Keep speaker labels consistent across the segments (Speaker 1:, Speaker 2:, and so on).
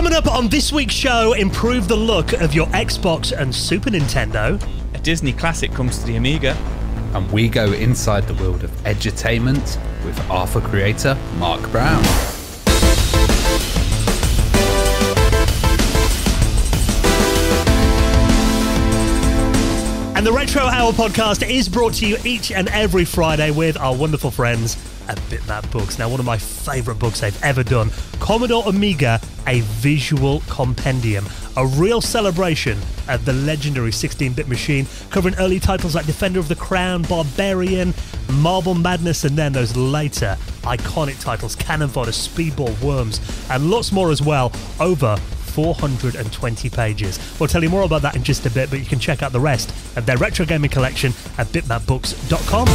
Speaker 1: Coming up on this week's show, improve the look of your Xbox and Super Nintendo.
Speaker 2: A Disney classic comes to the Amiga.
Speaker 3: And we go inside the world of edutainment with Arthur creator Marc Brown.
Speaker 1: And the Retro Hour podcast is brought to you each and every Friday with our wonderful friends at Bitmap Books. Now, one of my favourite books they've ever done Commodore Amiga, a visual compendium. A real celebration of the legendary 16 bit machine, covering early titles like Defender of the Crown, Barbarian, Marble Madness, and then those later iconic titles Cannon Fodder, Speedball, Worms, and lots more as well. Over 420 pages. We'll tell you more about that in just a bit, but you can check out the rest of their retro gaming collection at bitmapbooks.com.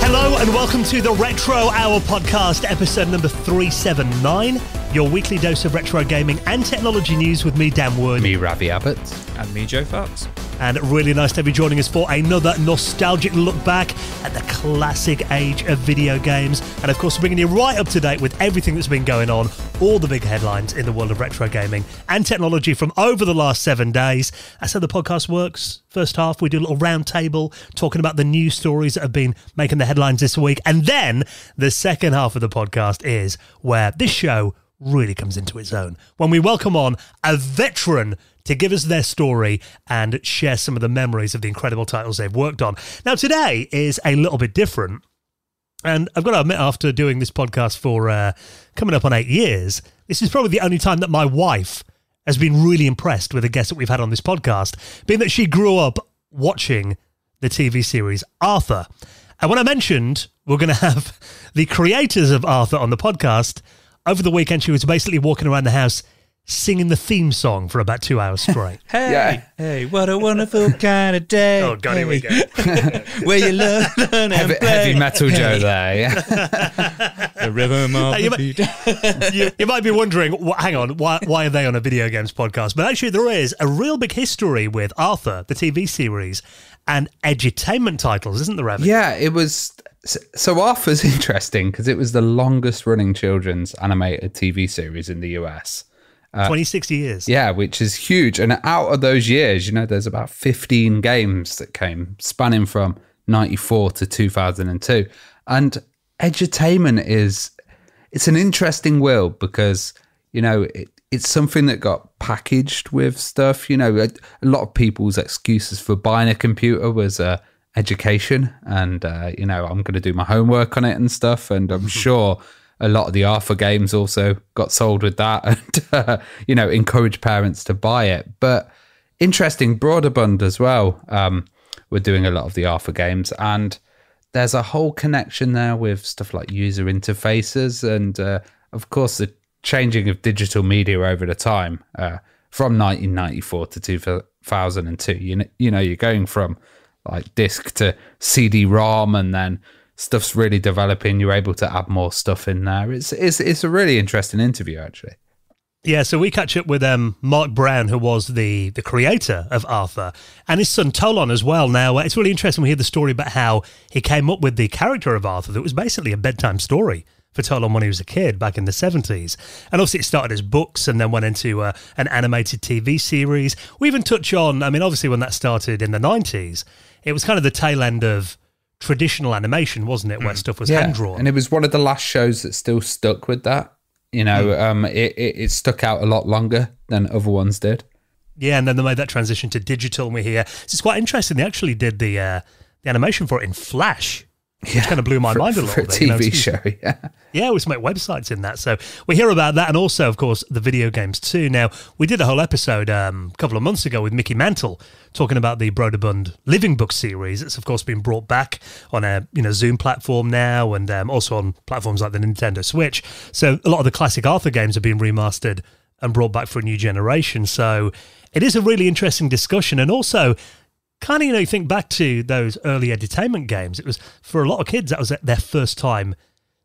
Speaker 1: Hello and welcome to the Retro Hour podcast, episode number 379, your weekly dose of retro gaming and technology news with me, Dan Wood.
Speaker 3: Me, Ravi Abbott.
Speaker 2: And me, Joe Fox.
Speaker 1: And really nice to you joining us for another nostalgic look back at the classic age of video games. And of course, bringing you right up to date with everything that's been going on, all the big headlines in the world of retro gaming and technology from over the last seven days. That's how the podcast works. First half, we do a little roundtable talking about the news stories that have been making the headlines this week. And then the second half of the podcast is where this show really comes into its own when we welcome on a veteran to give us their story and share some of the memories of the incredible titles they've worked on. Now, today is a little bit different. And I've got to admit, after doing this podcast for uh, coming up on eight years, this is probably the only time that my wife has been really impressed with a guest that we've had on this podcast, being that she grew up watching the TV series Arthur. And when I mentioned we're going to have the creators of Arthur on the podcast, over the weekend she was basically walking around the house singing the theme song for about two hours straight.
Speaker 2: hey,
Speaker 3: Yeah.
Speaker 2: hey, what a wonderful kind of day.
Speaker 1: Oh, God, here we go.
Speaker 2: Where you learn and
Speaker 3: Heavy,
Speaker 2: play.
Speaker 3: heavy metal Joe there. Yeah.
Speaker 2: The rhythm of
Speaker 1: Hey, you
Speaker 2: the
Speaker 1: might-
Speaker 2: beat.
Speaker 1: you, you might be wondering, wh- hang on, why, why are they on a video games podcast? But actually, there is a real big history with Arthur, the TV series, and edutainment titles, isn't there, Ravi?
Speaker 3: yeah, it was. So Arthur's interesting because it was the longest running children's animated TV series in the US.
Speaker 1: 26 years.
Speaker 3: Yeah, which is huge. And out of those years, you know, there's about 15 games that came spanning from 94 to 2002. And edutainment is it's an interesting world because, you know, it, it's something that got packaged with stuff. You know, a, a lot of people's excuses for buying a computer was uh, education and, uh, you know, I'm going to do my homework on it and stuff. And I'm sure a lot of the Arthur games also got sold with that and, uh, you know, encourage parents to buy it. But interesting, Broderbund as well. Um, we're doing a lot of the Arthur games and there's a whole connection there with stuff like user interfaces and, uh, of course, the changing of digital media over the time uh, from 1994 to 2002. You know, you know, you're going from like disc to CD-ROM, and then stuff's really developing. You're able to add more stuff in there. It's it's it's a really interesting interview, actually.
Speaker 1: Yeah, so we catch up with um, Marc Brown, who was the the creator of Arthur, and his son Tolon as well. Now, uh, it's really interesting. We hear the story about how he came up with the character of Arthur that was basically a bedtime story for Tolon when he was a kid back in the 70s. And obviously, it started as books and then went into uh, an animated TV series. We even touch on, I mean, obviously, when that started in the 90s, it was kind of the tail end of traditional animation, wasn't it, where stuff was hand drawn.
Speaker 3: and it was one of the last shows that still stuck with that. You know, um, it, it it stuck out a lot longer than other ones did.
Speaker 1: Yeah, and then they made that transition to digital, and we hear so it's quite interesting. They actually did the uh, the animation for it in Flash, which kind of blew my
Speaker 3: for,
Speaker 1: mind a
Speaker 3: for
Speaker 1: little
Speaker 3: a
Speaker 1: bit. you know,
Speaker 3: TV show. Yeah,
Speaker 1: Yeah, we make websites in that. So we hear about that, and also, of course, the video games too. Now we did a whole episode um, a couple of months ago with Mickey Mantle talking about the Broderbund Living Book series. It's of course been brought back on a you know Zoom platform now, and um, also on platforms like the Nintendo Switch. So a lot of the classic Arthur games have been remastered and brought back for a new generation. So it is a really interesting discussion, and also kind of you know you think back to those early entertainment games. It was for a lot of kids that was their first time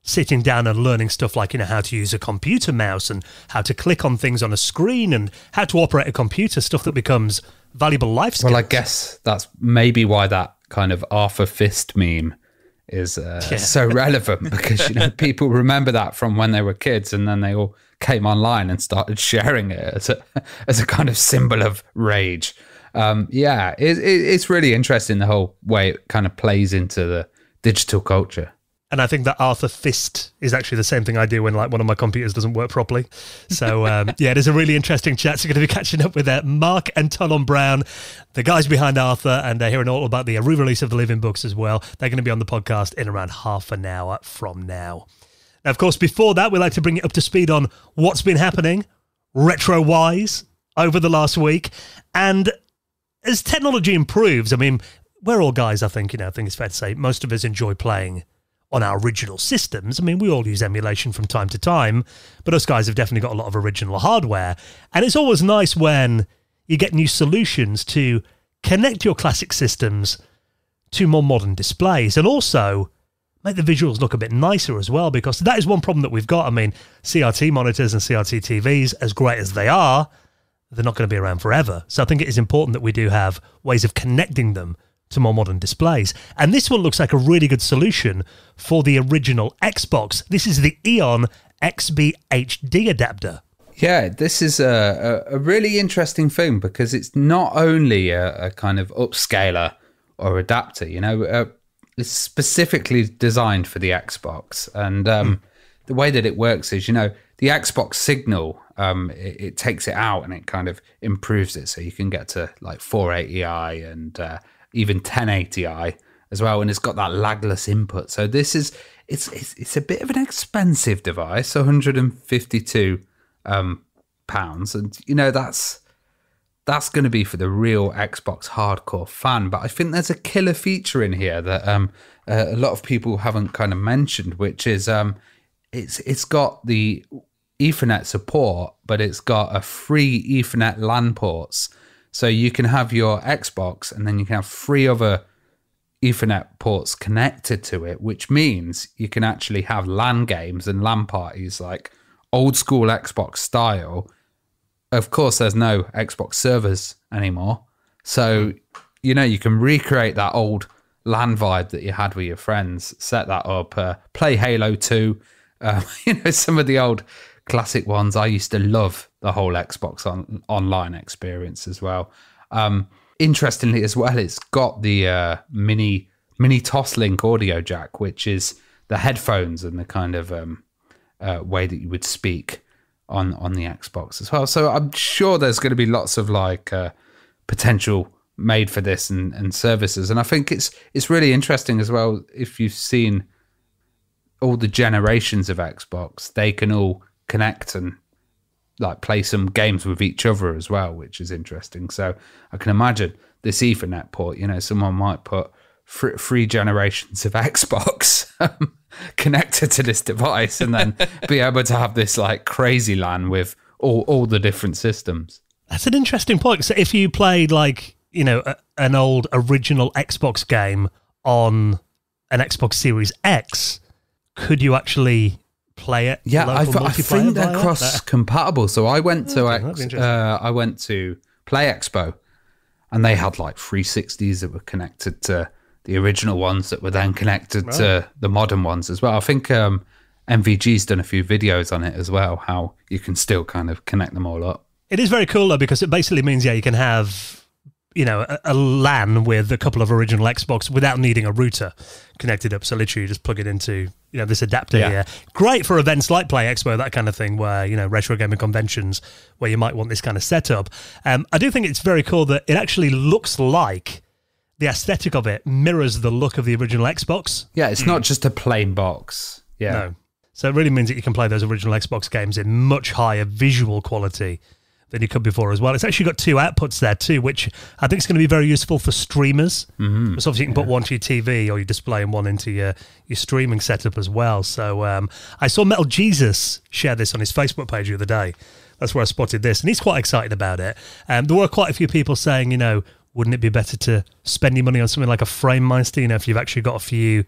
Speaker 1: sitting down and learning stuff like you know how to use a computer mouse and how to click on things on a screen and how to operate a computer stuff that becomes valuable life skills.
Speaker 3: well, I guess that's maybe why that kind of Arthur Fist meme is uh, so relevant because you know people remember that from when they were kids, and then they all came online and started sharing it as a as a kind of symbol of rage. Um, yeah, it, it, it's really interesting the whole way it kind of plays into the digital culture.
Speaker 1: And I think that Arthur Fist is actually the same thing I do when like one of my computers doesn't work properly. So um, yeah, it is a really interesting chat. So we're going to be catching up with uh, Marc and Tolon Brown, the guys behind Arthur, and they're hearing all about the re-release of the Living Books as well. They're going to be on the podcast in around half an hour from now. Now, of course, before that, we like to bring it up to speed on what's been happening retro-wise over the last week, and as technology improves, I mean, we're all guys. I think you know. I think it's fair to say most of us enjoy playing on our original systems. I mean, we all use emulation from time to time, but us guys have definitely got a lot of original hardware. And it's always nice when you get new solutions to connect your classic systems to more modern displays and also make the visuals look a bit nicer as well, because that is one problem that we've got. I mean, CRT monitors and CRT TVs, as great as they are, they're not going to be around forever. So I think it is important that we do have ways of connecting them to more modern displays. And this one looks like a really good solution for the original Xbox. This is the Eon XB HD adapter.
Speaker 3: Yeah, this is a, a, a really interesting thing because it's not only a, a kind of upscaler or adapter, you know, uh, it's specifically designed for the Xbox. And um, mm. the way that it works is, you know, the Xbox signal, um, it, it, takes it out and it kind of improves it. So you can get to like 480i and uh, even 1080i as well, and it's got that lagless input. So this is it's it's, it's a bit of an expensive device, 152 um, pounds, and you know that's that's going to be for the real Xbox hardcore fan. But I think there's a killer feature in here that um, uh, a lot of people haven't kind of mentioned, which is um, it's it's got the Ethernet support, but it's got a free Ethernet LAN ports so you can have your Xbox and then you can have three other Ethernet ports connected to it, which means you can actually have LAN games and LAN parties like old school Xbox style. Of course, there's no Xbox servers anymore. So, you know, you can recreate that old LAN vibe that you had with your friends, set that up, uh, play Halo 2, uh, you know, some of the old classic ones. I used to love the whole Xbox on, online experience as well. Um, interestingly, as well, it's got the uh, mini mini Toslink audio jack, which is the headphones and the kind of um, uh, way that you would speak on on the Xbox as well. So I'm sure there's going to be lots of like uh, potential made for this and, and services, and I think it's it's really interesting as well. If you've seen all the generations of Xbox, they can all connect and like play some games with each other as well, which is interesting. So I can imagine this Ethernet port. You know, someone might put three generations of Xbox um, connected to this device, and then be able to have this like crazy LAN with all all the different systems.
Speaker 1: That's an interesting point. So if you played like you know a, an old original Xbox game on an Xbox Series X, could you actually play it.
Speaker 3: Yeah, I, I think they're cross compatible. So I went to okay, X, uh, I went to Play Expo, and they had like 360s that were connected to the original ones that were then connected right. to the modern ones as well. I think um, MVG's done a few videos on it as well, how you can still kind of connect them all up.
Speaker 1: It is very cool though because it basically means yeah you can have you know, a, a, LAN with a couple of original Xbox without needing a router connected up. So literally, you just plug it into you know this adapter yeah. here. Great for events like Play Expo, that kind of thing, where you know retro gaming conventions where you might want this kind of setup. Um, I do think it's very cool that it actually looks like the aesthetic of it mirrors the look of the original Xbox.
Speaker 3: Yeah, it's mm. not just a plain box. Yeah. No.
Speaker 1: So it really means that you can play those original Xbox games in much higher visual quality than you could before as well. It's actually got two outputs there too, which I think is going to be very useful for streamers. Mm-hmm. So obviously you can yeah. put one to your TV or your display and one into your, your streaming setup as well. So um, I saw Metal Jesus share this on his Facebook page the other day. That's where I spotted this, and he's quite excited about it. Um, there were quite a few people saying, you know, wouldn't it be better to spend your money on something like a FrameMeister? You know, if you've actually got a few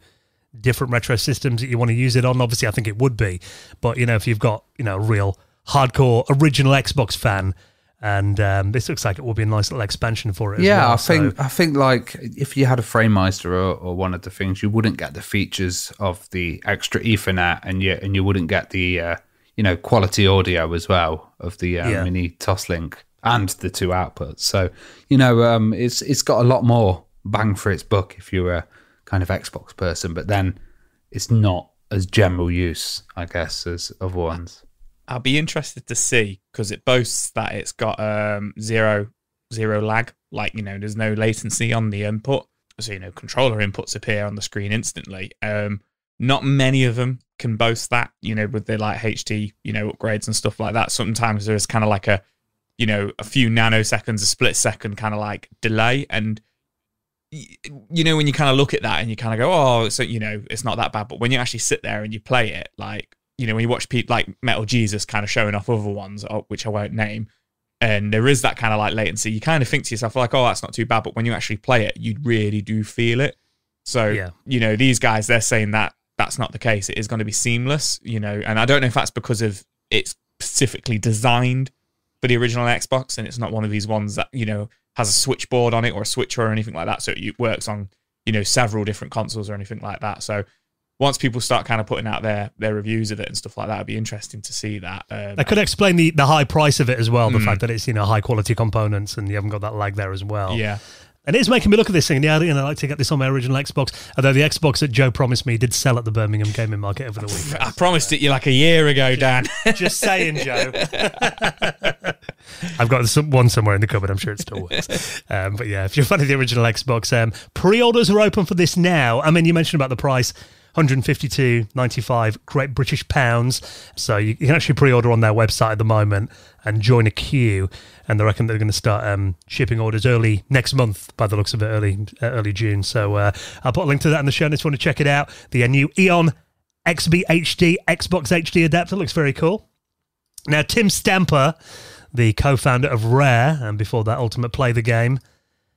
Speaker 1: different retro systems that you want to use it on. Obviously, I think it would be, but you know, if you've got you know real hardcore original Xbox fan And um, this looks like it will be a nice little expansion for it. As
Speaker 3: yeah,
Speaker 1: well.
Speaker 3: I think
Speaker 1: So-
Speaker 3: I think like if you had a FrameMeister or, or one of the things, you wouldn't get the features of the extra Ethernet, and you and you wouldn't get the uh, you know quality audio as well of the uh,
Speaker 1: Yeah.
Speaker 3: mini Toslink and the two outputs. So you know, um, it's it's got a lot more bang for its buck if you're a kind of Xbox person, but then it's not as general use, I guess, as other ones.
Speaker 2: I'll be interested to see because it boasts that it's got um, zero zero lag. Like you know, there's no latency on the input, so you know, controller inputs appear on the screen instantly. Um, not many of them can boast that. You know, with the like HD, you know, upgrades and stuff like that. Sometimes there's kind of like a, you know, a few nanoseconds, a split second kind of like delay, and you know when you kind of look at that and you kind of go, oh, so you know, it's not that bad. But when you actually sit there and you play it, like you know, when you watch people like Metal Jesus kind of showing off other ones, uh, which I won't name, and there is that kind of like latency, you kind of think to yourself like, oh, that's not too bad. But when you actually play it, you really do feel it. So
Speaker 1: Yeah.
Speaker 2: you know, these guys they're saying that that's not the case. It is going to be seamless, you know, and I don't know if that's because of it's specifically designed for the original Xbox, and it's not one of these ones that you know has a switchboard on it or a switcher or anything like that, so it works on you know several different consoles or anything like that. So once people start kind of putting out their their reviews of it and stuff like that, it'd be interesting to see that. Um,
Speaker 1: That could explain the, the high price of it as well. The
Speaker 2: Mm.
Speaker 1: fact that it's you know high quality components and you haven't got that lag there as well.
Speaker 2: yeah,
Speaker 1: And it's making me look at this thing. Yeah, know, I'd like to get this on my original Xbox. Although the Xbox that Joe promised me did sell at the Birmingham Gaming Market over the weekend.
Speaker 2: I promised it you like a year ago, Dan.
Speaker 1: Just saying, Joe. I've got some, one somewhere in the cupboard. I'm sure it still works. Um, but yeah, if you're a fan of the original Xbox, um, pre-orders are open for this now. I mean, you mentioned about the price. 152.95 Great British pounds. So you, can actually pre-order on their website at the moment and join a queue. And they reckon they're going to start um, shipping orders early next month, by the looks of it, early uh, early June. So uh, I'll put a link to that in the show notes if you want to check it out. The uh, new Eon XB HD Xbox HD adapter looks very cool. Now, Tim Stamper, the co founder of Rare, and before that, Ultimate Play the Game,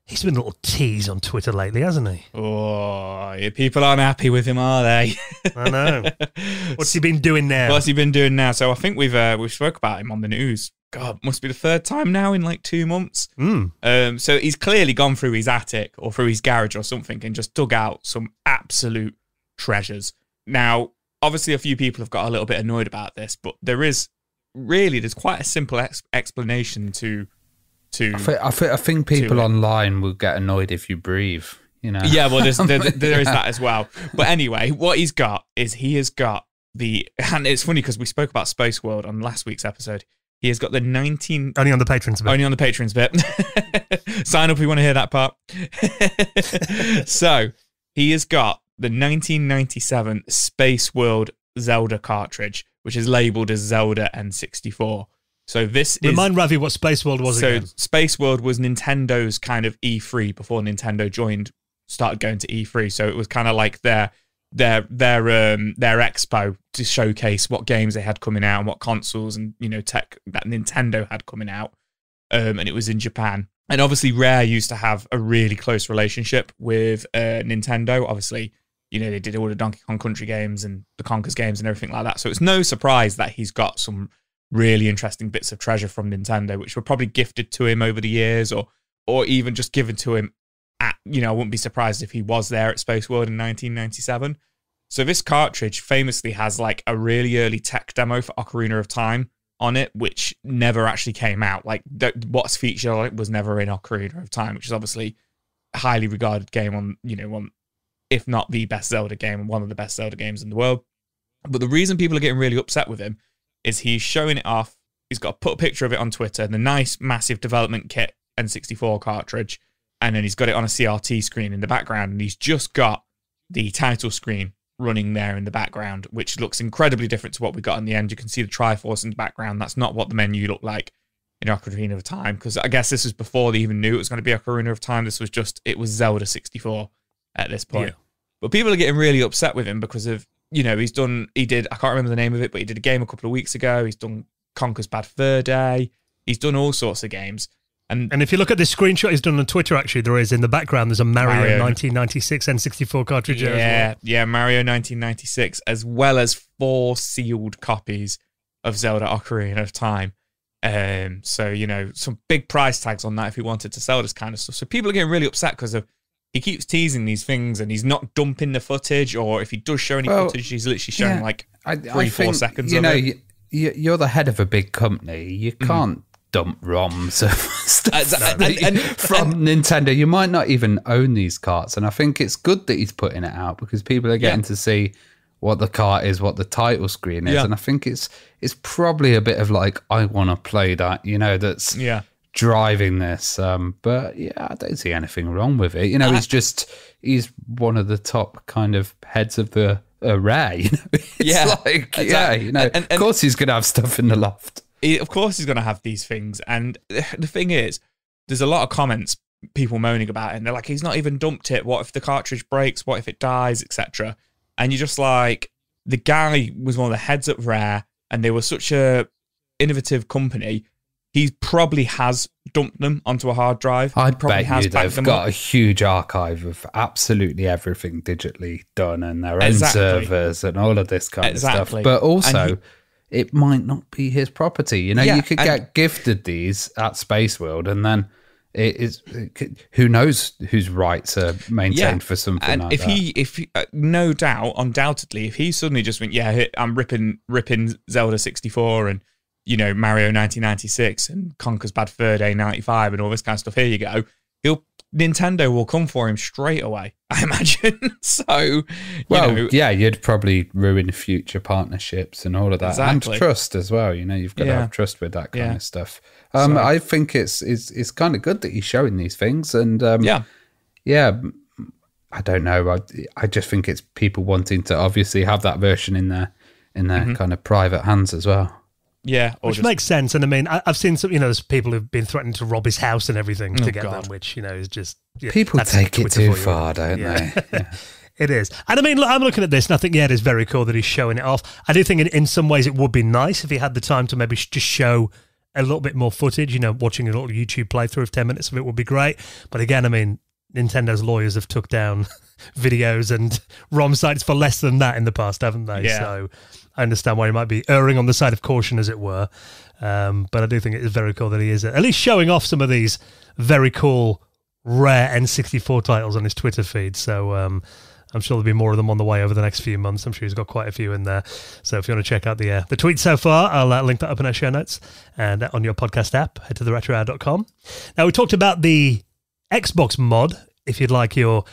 Speaker 1: he's been a little tease on Twitter lately, hasn't he?
Speaker 2: oh, people aren't happy with him, are they?
Speaker 1: I know. What's he been doing now?
Speaker 2: What's he been doing now? So I think we've uh, we've spoke about him on the news. God, must be the third time now in like two months.
Speaker 1: Mm.
Speaker 2: Um, so he's clearly gone through his attic or through his garage or something and just dug out some absolute treasures. Now, obviously, a few people have got a little bit annoyed about this, but there is really there's quite a simple ex- explanation to to.
Speaker 3: I think, I think, I think people online will get annoyed if you breathe. You know.
Speaker 2: Yeah, well, there's, there, there is that as well. But anyway, what he's got is he has got the, and it's funny because we spoke about Space World on last week's episode. He has got the 19,
Speaker 1: Only on the patrons bit.
Speaker 2: only on the patrons bit. Sign up if you want to hear that part. so he has got the 1997 Space World Zelda cartridge, which is labeled as Zelda N64. So this is
Speaker 1: Remind Ravi what Space World was
Speaker 2: so
Speaker 1: again.
Speaker 2: Space World was Nintendo's kind of E3 before Nintendo joined, started going to E3. So it was kind of like their their their um their expo to showcase what games they had coming out and what consoles and you know tech that Nintendo had coming out. Um, and it was in Japan. And obviously, Rare used to have a really close relationship with uh, Nintendo. Obviously, you know they did all the Donkey Kong Country games and the Conkers games and everything like that. So it's no surprise that he's got some really interesting bits of treasure from Nintendo, which were probably gifted to him over the years, or or even just given to him. At you know, I wouldn't be surprised if he was there at Space World in 1997. So this cartridge famously has like a really early tech demo for Ocarina of Time on it, which never actually came out. Like what's featured on it was never in Ocarina of Time, which is obviously a highly regarded game on you know one, if not the best Zelda game, one of the best Zelda games in the world. But the reason people are getting really upset with him is he's showing it off. He's got put a picture of it on Twitter, the nice massive development kit N64 cartridge, and then he's got it on a CRT screen in the background, and he's just got the title screen running there in the background, which looks incredibly different to what we got in the end. You can see the Triforce in the background. That's not what the menu looked like in Ocarina of Time, because I guess this was before they even knew it was going to be Ocarina of Time. This was just it was Zelda 64 at this point.
Speaker 1: Yeah.
Speaker 2: But people are getting really upset with him because of you know he's done he did I can't remember the name of it, but he did a game a couple of weeks ago. He's done Conker's Bad Fur Day. He's done all sorts of games. And
Speaker 1: And if you look at this screenshot he's done on Twitter, actually, there is in the background, there's a Mario,
Speaker 2: Mario.
Speaker 1: 1996 N64 cartridge
Speaker 2: yeah,
Speaker 1: well.
Speaker 2: yeah, Mario 1996, as well as four sealed copies of Zelda Ocarina of Time. Um, so you know, some big price tags on that if he wanted to sell this kind of stuff. So people are getting really upset because of he keeps teasing these things and he's not dumping the footage, or if he does show any
Speaker 3: Well,
Speaker 2: footage, he's literally showing
Speaker 3: yeah,
Speaker 2: like
Speaker 3: I,
Speaker 2: three,
Speaker 3: I
Speaker 2: four
Speaker 3: think,
Speaker 2: seconds
Speaker 3: You
Speaker 2: of
Speaker 3: know,
Speaker 2: it.
Speaker 3: you, you, you're the head of a big company. You mm. can't dump ROMs of stuff
Speaker 2: and- and-
Speaker 3: from Nintendo. You might not even own these carts, and I think it's good that he's putting it out because people are getting
Speaker 2: Yeah.
Speaker 3: to see what the cart is, what the title screen is,
Speaker 2: Yeah.
Speaker 3: and I think it's it's probably a bit of like I want to play that. You know, that's
Speaker 2: yeah.
Speaker 3: Driving this. Um, but yeah, I don't see anything wrong with it. You know, he's just he's one of the top kind of heads of the Rare. You know, it's
Speaker 2: Yeah,
Speaker 3: like yeah, you know,
Speaker 2: And- and-
Speaker 3: of course he's gonna have stuff in the loft.
Speaker 2: he, of course he's going to have these things. And the thing is, there's a lot of comments, people moaning about it, and they're like, he's not even dumped it. What if the cartridge breaks? What if it dies, etc. And you're just like, the guy was one of the heads at Rare, and they were such a innovative company. He probably has dumped them onto a hard drive.
Speaker 3: I
Speaker 2: probably
Speaker 3: bet you they've got
Speaker 2: up.
Speaker 3: a huge archive of absolutely everything digitally done and their own
Speaker 2: Exactly.
Speaker 3: servers and all of this kind
Speaker 2: Exactly.
Speaker 3: of stuff. But also,
Speaker 2: And
Speaker 3: it might not be his property. You know,
Speaker 2: Yeah,
Speaker 3: you could get gifted these at Space World, and then it is it could- who knows whose rights are maintained for something
Speaker 2: and
Speaker 3: like
Speaker 2: if
Speaker 3: that.
Speaker 2: he if he, uh, no doubt undoubtedly if he suddenly just went yeah i'm ripping ripping zelda 64 and you know mario 1996 and conker's bad fur day 95 and all this kind of stuff here you go he'll nintendo will come for him straight away i imagine so
Speaker 3: well,
Speaker 2: know
Speaker 3: yeah, you'd probably ruin future partnerships and all of that,
Speaker 2: Exactly.
Speaker 3: and trust as well. You know, you've got to have trust with that kind
Speaker 2: Yeah.
Speaker 3: of stuff. Um,
Speaker 2: So-
Speaker 3: I think it's it's it's kind of good that he's showing these things, and um,
Speaker 2: yeah
Speaker 3: yeah, I don't know. I I just think it's people wanting to obviously have that version in their in their
Speaker 2: Mm-hmm.
Speaker 3: kind of private hands as well.
Speaker 2: Yeah or
Speaker 1: Which
Speaker 2: just,
Speaker 1: makes sense. And I mean, I, I've seen some, you know, there's people who've been threatening to rob his house and everything to
Speaker 2: Oh,
Speaker 1: get
Speaker 2: God.
Speaker 1: them, which, you know, is just. yeah,
Speaker 3: People
Speaker 1: that's
Speaker 3: take it too
Speaker 1: for you.
Speaker 3: far, don't
Speaker 1: Yeah.
Speaker 3: they? Yeah.
Speaker 1: It is. And I mean, look, I'm looking at this and I think, yeah, it is very cool that he's showing it off. I do think in, in some ways it would be nice if he had the time to maybe sh- just show a little bit more footage. You know, watching a little YouTube playthrough of 10 minutes of it would be great. But again, I mean, Nintendo's lawyers have took down videos and ROM sites for less than that in the past, haven't they?
Speaker 2: Yeah.
Speaker 1: So I understand why he might be erring on the side of caution, as it were. Um, but I do think it is very cool that he is at least showing off some of these very cool, rare N64 titles on his Twitter feed. So um, I'm sure there'll be more of them on the way over the next few months. I'm sure he's got quite a few in there. So if you want to check out the uh, the tweets so far, I'll uh, link that up in our show notes and uh, on your podcast app. Head to theretrohour.com. Now we talked about the Xbox mod. If you'd like your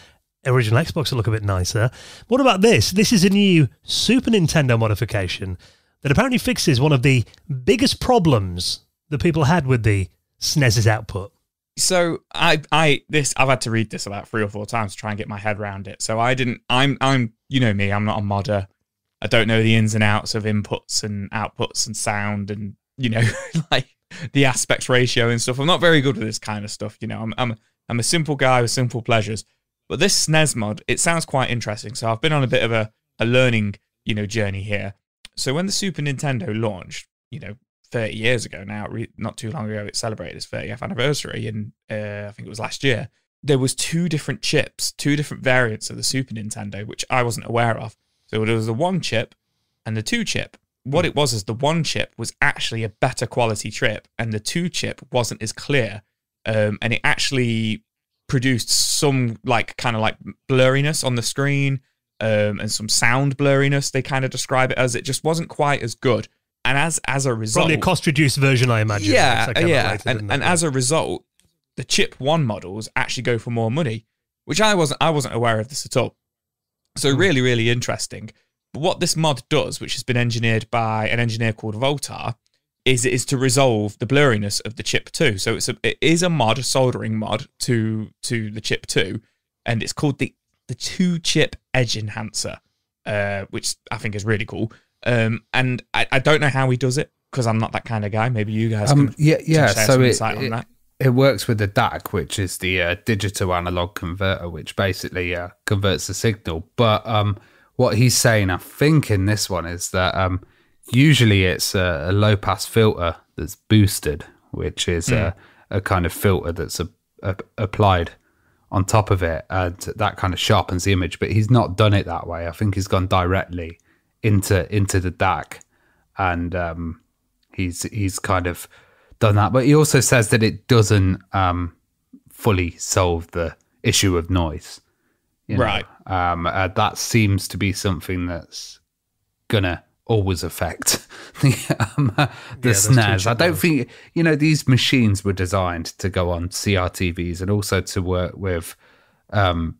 Speaker 1: original Xbox to look a bit nicer, what about this? This is a new Super Nintendo modification that apparently fixes one of the biggest problems that people had with the SNES's output.
Speaker 2: so I I this I've had to read this about three or four times to try and get my head around it. So I didn't I'm I'm you know me, I'm not a modder. I don't know the ins and outs of inputs and outputs and sound and you know like the aspect ratio and stuff. I'm not very good with this kind of stuff, you know. I'm I'm I'm a simple guy with simple pleasures. But this SNES mod, it sounds quite interesting. So I've been on a bit of a, a learning, you know, journey here. So when the Super Nintendo launched, you know, 30 years ago now, not too long ago, it celebrated its 30th anniversary, and uh, I think it was last year. There was two different chips, two different variants of the Super Nintendo, which I wasn't aware of. So there was the one chip and the two chip. What it was is the one chip was actually a better quality chip, and the two chip wasn't as clear, um, and it actually produced some like kind of like blurriness on the screen um, and some sound blurriness. They kind of describe it as it just wasn't quite as good. And as as a result,
Speaker 1: Probably a cost reduced version, I imagine.
Speaker 2: yeah,
Speaker 1: That
Speaker 2: yeah,
Speaker 1: later,
Speaker 2: and, and as a result, the chip one models actually go for more money, which I wasn't I wasn't aware of this at all. So
Speaker 1: Hmm.
Speaker 2: really, really interesting. But what this mod does, which has been engineered by an engineer called Voultar, is is to resolve the blurriness of the chip two. So it's a it is a mod, a soldering mod to to the chip two, and it's called the the two chip edge enhancer, uh, which I think is really cool. Um, and I, I don't know how he does it because I'm not that kind of guy. Maybe you guys
Speaker 3: Um,
Speaker 2: can
Speaker 3: yeah, yeah.
Speaker 2: share
Speaker 3: So
Speaker 2: some
Speaker 3: it,
Speaker 2: insight on
Speaker 3: it,
Speaker 2: that.
Speaker 3: it works with the DAC, which is the uh, digital analog converter, which basically uh, converts the signal. But um, what he's saying, I think, in this one is that um, usually it's a, a low pass filter that's boosted, which is a, a kind of filter that's a, a, applied on top of it, and that kind of sharpens the image. But he's not done it that way. I think he's gone directly into into the DAC, and um, he's he's kind of done that. But he also says that it doesn't um, fully solve the issue of noise. you know.
Speaker 2: Right.
Speaker 3: Um, uh, that seems to be something that's gonna always affect the um, uh, the
Speaker 1: two
Speaker 3: snares. I don't think you know these machines were designed to go on CRTVs and also to work with, um,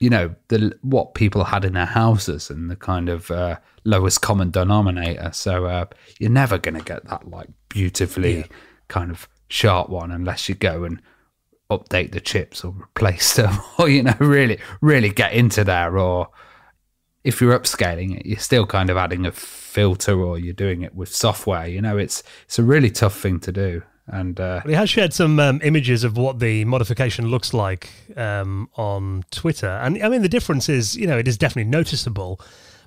Speaker 3: you know, the what people had in their houses and the kind of uh, lowest common denominator. So uh, you're never going to get that like beautifully kind of sharp one unless you go and update the chips or replace them or you know really really get into there or if you're upscaling it you're still kind of adding a filter or you're doing it with software you know it's it's a really tough thing to do and uh
Speaker 1: But he has shared some um, images of what the modification looks like um, on Twitter, and I mean the difference is, you know, it is definitely noticeable.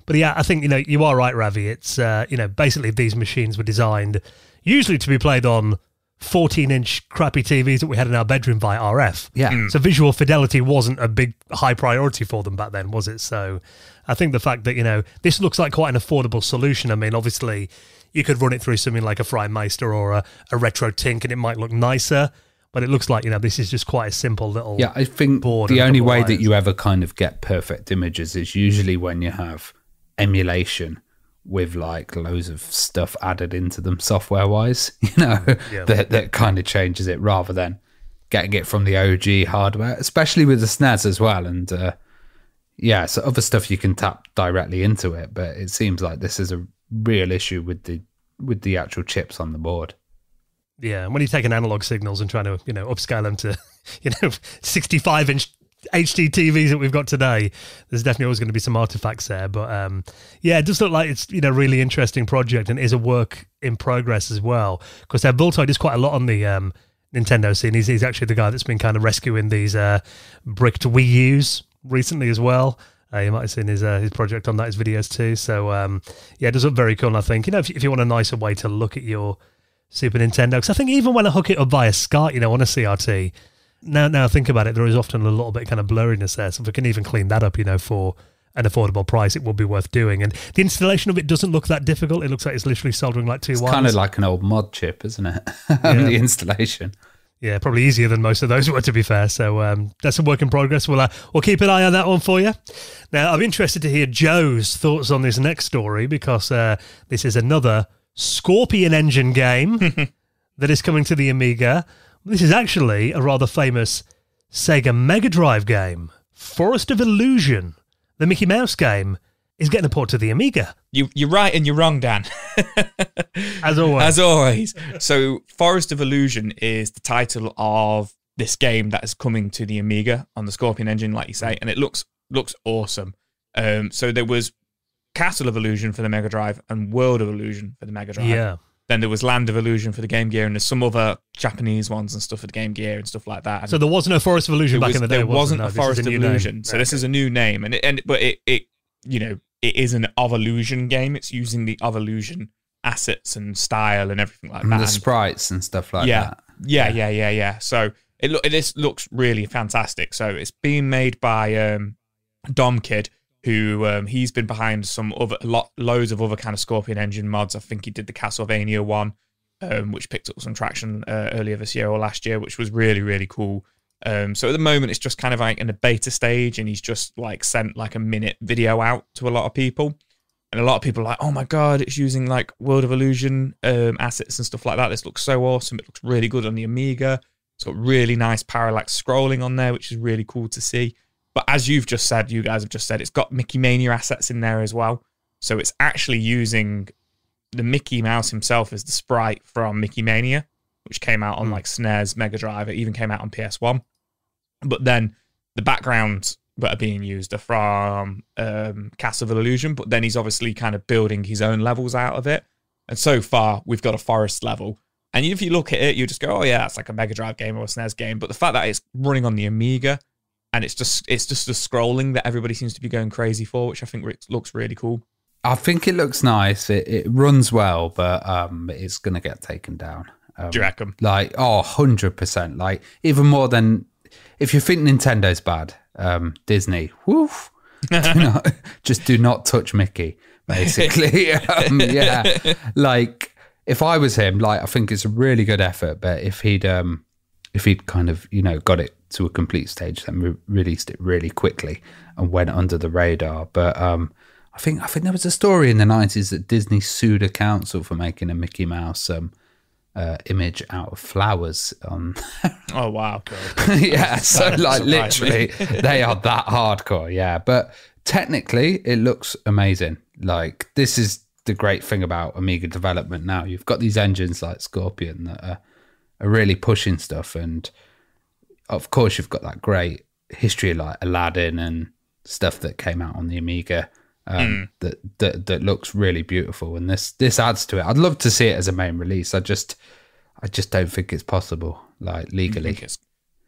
Speaker 1: But yeah, I think you know you are right, Ravi. It's uh, you know basically these machines were designed usually to be played on 14-inch crappy TVs that we had in our bedroom via RF.
Speaker 3: yeah
Speaker 1: So visual fidelity wasn't a big high priority for them back then, was it? So I think the fact that, you know, this looks like quite an affordable solution. I mean, obviously you could run it through something like a FrameMeister or a, a RetroTINK and it might look nicer, but it looks like, you know, this is just quite a simple little
Speaker 3: Yeah, I think
Speaker 1: board
Speaker 3: the only way that you ever kind of get perfect images is usually when you have emulation with like loads of stuff added into them software wise, you know,
Speaker 1: Yeah.
Speaker 3: that, that kind of changes it rather than getting it from the OG hardware, especially with the SNES as well. And uh, yeah, so other stuff you can tap directly into it, but it seems like this is a real issue with the with the actual chips on the board.
Speaker 1: Yeah, and when you're taking analog signals and trying to, you know, upscale them to, you know, 65 inch HD TVs that we've got today, there's definitely always going to be some artifacts there. But um, yeah, it does look like it's, you know, really interesting project and is a work in progress as well. Because uh, Voultar is quite a lot on the um, Nintendo scene. He's, he's actually the guy that's been kind of rescuing these uh, bricked Wii U's recently as well. Uh, you might have seen his uh, his project on that, his videos too. So um, yeah, it does look very cool. And I think you know if, if you want a nicer way to look at your Super Nintendo, because I think even when I hook it up via SCART, you know, on a CRT, now now I think about it, there is often a little bit kind of blurriness there. So if we can even clean that up, you know, for an affordable price, it will be worth doing. And the installation of it doesn't look that difficult. It looks like it's literally soldering like two
Speaker 3: It's
Speaker 1: wires.
Speaker 3: kind of like an old mod chip, isn't it? the installation.
Speaker 1: Yeah, probably easier than most of those were, to be fair. So um, that's a work in progress. We'll uh, we'll keep an eye on that one for you. Now, I'm interested to hear Joe's thoughts on this next story because uh, this is another Scorpion Engine game that is coming to the Amiga. This is actually a rather famous Sega Mega Drive game, Forest of Illusion. The Mickey Mouse game is getting a port to the Amiga,
Speaker 2: You, you're right and you're wrong, Dan.
Speaker 1: as always.
Speaker 2: As always. So, Forest of Illusion is the title of this game that is coming to the Amiga on the Scorpion engine, like you say, and it looks looks awesome. Um, so there was Castle of Illusion for the Mega Drive and World of Illusion for the Mega Drive.
Speaker 1: yeah.
Speaker 2: Then there was Land of Illusion for the Game Gear, and there's some other Japanese ones and stuff for the Game Gear and stuff like that. And
Speaker 1: So there was no Forest of Illusion back
Speaker 2: was,
Speaker 1: in the day.
Speaker 2: there
Speaker 1: wasn't
Speaker 2: wasn't a Forest of
Speaker 1: new name.
Speaker 2: Illusion. So this is a new name, and it, and but it it you know it is an of illusion game. It's using the of illusion assets and style and everything like
Speaker 3: And
Speaker 2: that.
Speaker 3: the sprites and stuff like
Speaker 2: yeah,
Speaker 3: that.
Speaker 2: yeah, yeah, yeah, yeah. So it look this looks really fantastic. So it's being made by um, Dom Kid, who um, he's been behind some other lot loads of other kind of Scorpion Engine mods. I think he did the Castlevania one, um, which picked up some traction uh, earlier this year or last year, which was really really cool. Um, so at the moment, it's just kind of like in a beta stage, and he's just like sent like a minute video out to a lot of people. And a lot of people are like, oh my god, it's using like World of Illusion um, assets and stuff like that. This looks so awesome. It looks really good on the Amiga. It's got really nice parallax scrolling on there, which is really cool to see. But as you've just said, you guys have just said, it's got Mickey Mania assets in there as well. So it's actually using the Mickey Mouse himself as the sprite from Mickey Mania, which came out on like SNES, Mega Drive. It even came out on PS1. But then the backgrounds that are being used are from um, Castle of Illusion, but then he's obviously kind of building his own levels out of it. And so far, we've got a forest level. And if you look at it, you just go, "Oh yeah, it's like a Mega Drive game or a SNES game." But the fact that it's running on the Amiga and it's just it's just the scrolling that everybody seems to be going crazy for, which I think looks really cool.
Speaker 3: I think it looks nice. It, it runs well, but um, it's going to get taken down. Um,
Speaker 2: Do you reckon?
Speaker 3: like, oh, 100%. Like, even more than if you think Nintendo's bad, um, Disney, woof. do not, just do not touch Mickey, basically. um, yeah. Like, if I was him, like I think it's a really good effort, but if he'd um if he'd kind of you know got it to a complete stage, then re- released it really quickly and went under the radar. But um, I think I think there was a story in the nineties that Disney sued a council for making a Mickey Mouse um uh, image out of flowers on
Speaker 2: Oh wow.
Speaker 3: yeah, so like literally, they are that hardcore. Yeah, but technically, it looks amazing. Like this is the great thing about Amiga development now. You've got these engines like Scorpion that are, are really pushing stuff, and of course, you've got that great history like Aladdin and stuff that came out on the Amiga. Um, that, that that looks really beautiful, and this this adds to it. I'd love to see it as a main release. I just I just don't think it's possible, like legally.
Speaker 2: it's-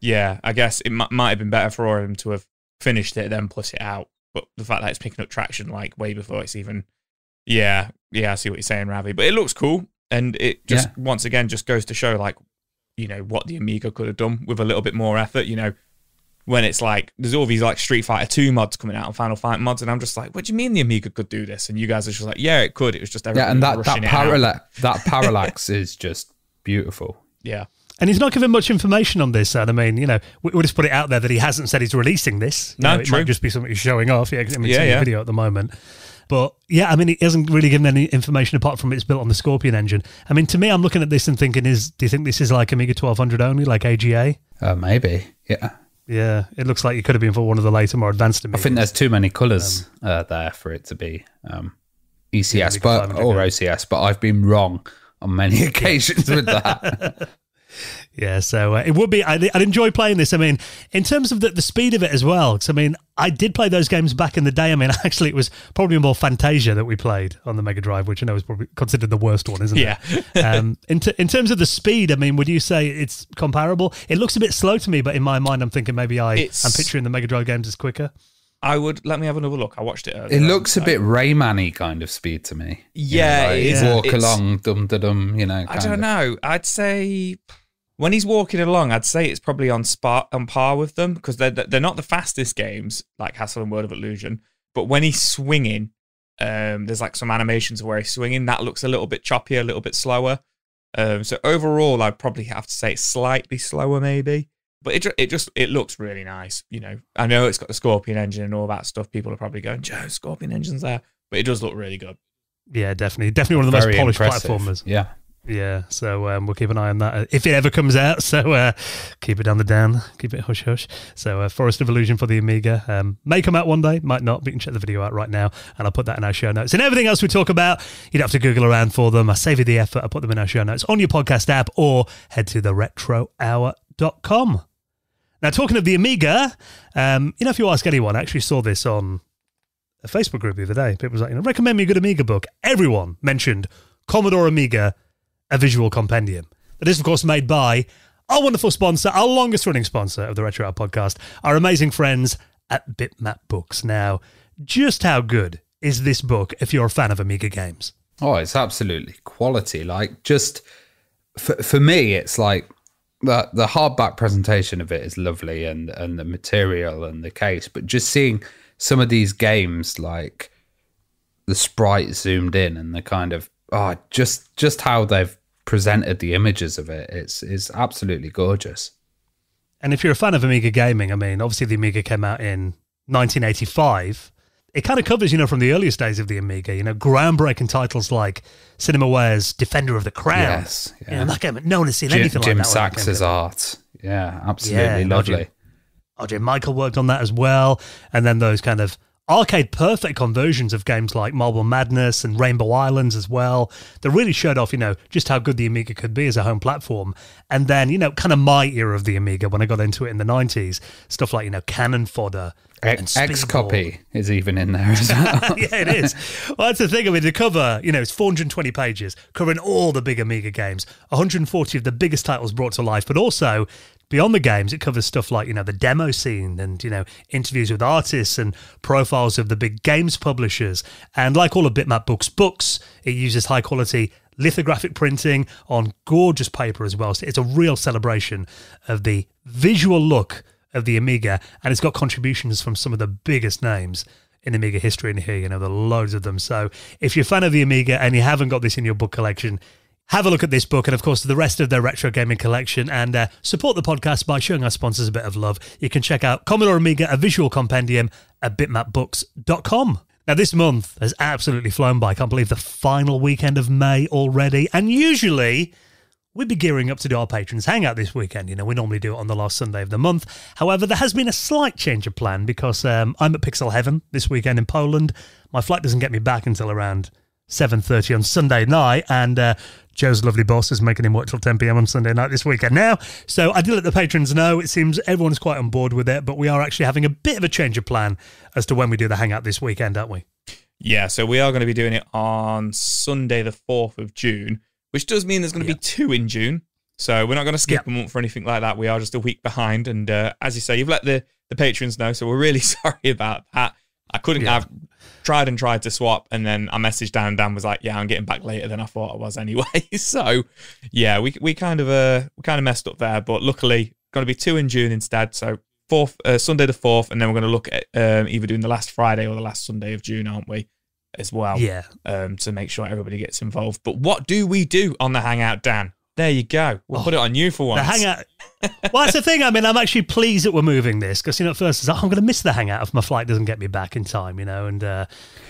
Speaker 2: Yeah, I guess it might, might have been better for him to have finished it then plus it out. But the fact that it's picking up traction like way before it's even, yeah, yeah, I see what you're saying, Ravi. But it looks cool, and it just once again just goes to show like, you know, what the Amiga could have done with a little bit more effort. You know, when it's like there's all these like Street Fighter Two mods coming out and Final Fight mods, and I'm just like, what do you mean the Amiga could do this? And you guys are just like, yeah, it could. It was just
Speaker 3: everything.
Speaker 2: Yeah,
Speaker 3: and that that parallax that parallax is just beautiful.
Speaker 2: Yeah,
Speaker 1: And he's not given much information on this. And I mean, you know, we, we'll just put it out there that he hasn't said he's releasing this. You
Speaker 2: No,
Speaker 1: know, it
Speaker 2: true.
Speaker 1: might just be something he's showing off. Yeah, 'cause, I mean, it's
Speaker 2: Yeah,
Speaker 1: in the
Speaker 2: yeah.
Speaker 1: video at the moment. But yeah, I mean, he hasn't really given any information apart from it's built on the Scorpion engine. I mean, to me, I'm looking at this and thinking, is do you think this is like Amiga 1200 only, like AGA?
Speaker 3: Uh, maybe, yeah.
Speaker 1: Yeah, it looks like it could have been for one of the later, more advanced.
Speaker 3: I think there's too many colours uh, there for it to be um, ECS,
Speaker 1: Amiga
Speaker 3: but or. OCS. But I've been wrong on many occasions with that.
Speaker 1: Yeah, so uh, it would be. I'd, I'd enjoy playing this. I mean, in terms of the, the speed of it as well. 'cause, I mean, I did play those games back in the day. I mean, actually, it was probably more Fantasia that we played on the Mega Drive, which I know is probably considered the worst one, isn't
Speaker 2: Yeah.
Speaker 1: it? um, in, t- in terms of the speed, I mean, would you say it's comparable? It looks a bit slow to me, but in my mind, I'm thinking maybe I,
Speaker 2: It's-
Speaker 1: I'm picturing the Mega Drive games as quicker.
Speaker 2: I would let me have another look. I watched it. Earlier
Speaker 3: it
Speaker 2: on,
Speaker 3: looks a bit Rayman-y kind of speed to me.
Speaker 2: Yeah,
Speaker 3: like,
Speaker 2: it is.
Speaker 3: walk
Speaker 2: It's-
Speaker 3: along, dum da dum. You know,
Speaker 2: I don't
Speaker 3: of.
Speaker 2: know. I'd say when he's walking along, I'd say it's probably on spot on par with them because they're they're not the fastest games like Castle and World of Illusion. But when he's swinging, um, there's like some animations where he's swinging that looks a little bit choppier, a little bit slower. Um, so overall, I'd probably have to say it's slightly slower, maybe. But it it just it looks really nice. You know, I know it's got the Scorpion engine and all that stuff. People are probably going, Joe, Scorpion engine's there, but it does look really good.
Speaker 1: Yeah, definitely, definitely one of the
Speaker 3: Very
Speaker 1: most polished
Speaker 3: impressive.
Speaker 1: platformers.
Speaker 3: Yeah.
Speaker 1: Yeah, so um, we'll keep an eye on that uh, if it ever comes out. So uh, keep it on the down, keep it hush hush. So uh, Forest of Illusion for the Amiga um, may come out one day, might not. But you can check the video out right now, and I'll put that in our show notes. And everything else we talk about, you don't have to Google around for them. I save you the effort. I put them in our show notes on your podcast app, or head to the retrohour.com. Now, talking of the Amiga, um, you know, if you ask anyone, I actually saw this on a Facebook group the other day. People was like, you know, recommend me a good Amiga book. Everyone mentioned Commodore Amiga, a visual compendium. That is, of course, made by our wonderful sponsor, our longest running sponsor of the Retro Hour podcast, our amazing friends at Bitmap Books. Now, just how good is this book if you're a fan of Amiga games?
Speaker 3: Oh, it's absolutely quality. Like just for for me, it's like the the hardback presentation of it is lovely, and and the material and the case. But just seeing some of these games, like the sprite zoomed in and the kind of oh, just just how they've presented the images of it, it's is absolutely gorgeous.
Speaker 1: And if you're a fan of Amiga gaming, I mean, obviously the Amiga came out in 1985. It kind of covers, you know, from the earliest days of the Amiga, you know, groundbreaking titles like Cinemaware's Defender of the Crown.
Speaker 3: Yes,
Speaker 1: You know,
Speaker 3: yeah.
Speaker 1: that game, no one has seen
Speaker 3: Jim,
Speaker 1: anything
Speaker 3: Jim
Speaker 1: like that. when that came
Speaker 3: Sachs's art, yeah, absolutely
Speaker 1: Yeah,
Speaker 3: lovely.
Speaker 1: RJ Mical worked on that as well. And then those kind of arcade perfect conversions of games like Marble Madness and Rainbow Islands as well. That really showed off, you know, just how good the Amiga could be as a home platform. And then, you know, kind of my era of the Amiga when I got into it in the 90s, stuff like, you know, Cannon Fodder.
Speaker 3: X, X copy is even in there as well.
Speaker 1: yeah, it is. Well, that's the thing. I mean, the cover, you know, it's 420 pages covering all the big Amiga games, 140 of the biggest titles brought to life, but also beyond the games, it covers stuff like, you know, the demo scene and, you know, interviews with artists and profiles of the big games publishers. And like all of Bitmap Books books, it uses high quality lithographic printing on gorgeous paper as well. So it's a real celebration of the visual look of the Amiga, and it's got contributions from some of the biggest names in Amiga history in here. You know, there are loads of them. So if you're a fan of the Amiga and you haven't got this in your book collection, have a look at this book and, of course, the rest of their retro gaming collection and uh, support the podcast by showing our sponsors a bit of love. You can check out Commodore Amiga, a visual compendium at bitmapbooks.com. Now, this month has absolutely flown by. I can't believe the final weekend of May already. And usually, we'd be gearing up to do our patrons hangout this weekend. You know, we normally do it on the last Sunday of the month. However, there has been a slight change of plan because um, I'm at Pixel Heaven this weekend in Poland. My flight doesn't get me back until around 7.30 on Sunday night and uh, Joe's lovely boss is making him work till 10 p.m. on Sunday night this weekend now. So I did let the patrons know. It seems everyone's quite on board with it, but we are actually having a bit of a change of plan as to when we do the hangout this weekend, aren't we?
Speaker 2: Yeah, so we are going to be doing it on Sunday, the 4th of June, which does mean there's going to
Speaker 1: Yeah.
Speaker 2: be two in June. So we're not going to skip
Speaker 1: Yeah.
Speaker 2: a month or anything like that. We are just a week behind. And uh, as you say, you've let the, the patrons know. So we're really sorry about that. I couldn't
Speaker 1: Yeah.
Speaker 2: have tried and tried to swap. And then I messaged Dan. and Dan was like, yeah, I'm getting back later than I thought I was anyway. so yeah, we, we kind of uh, we kind of messed up there. But luckily, going to be two in June instead. So fourth uh, Sunday the 4th. And then we're going to look at um, either doing the last Friday or the last Sunday of June, aren't we? As well
Speaker 1: Yeah.
Speaker 2: um, to make sure everybody gets involved. But what do we do on the Hangout, Dan? There you go. We'll put it on you for once.
Speaker 1: The hangout. Well, that's the thing. I mean, I'm actually pleased that we're moving this because, you know, at first it's like, oh, I'm going to miss the hangout if my flight doesn't get me back in time, you know, and uh,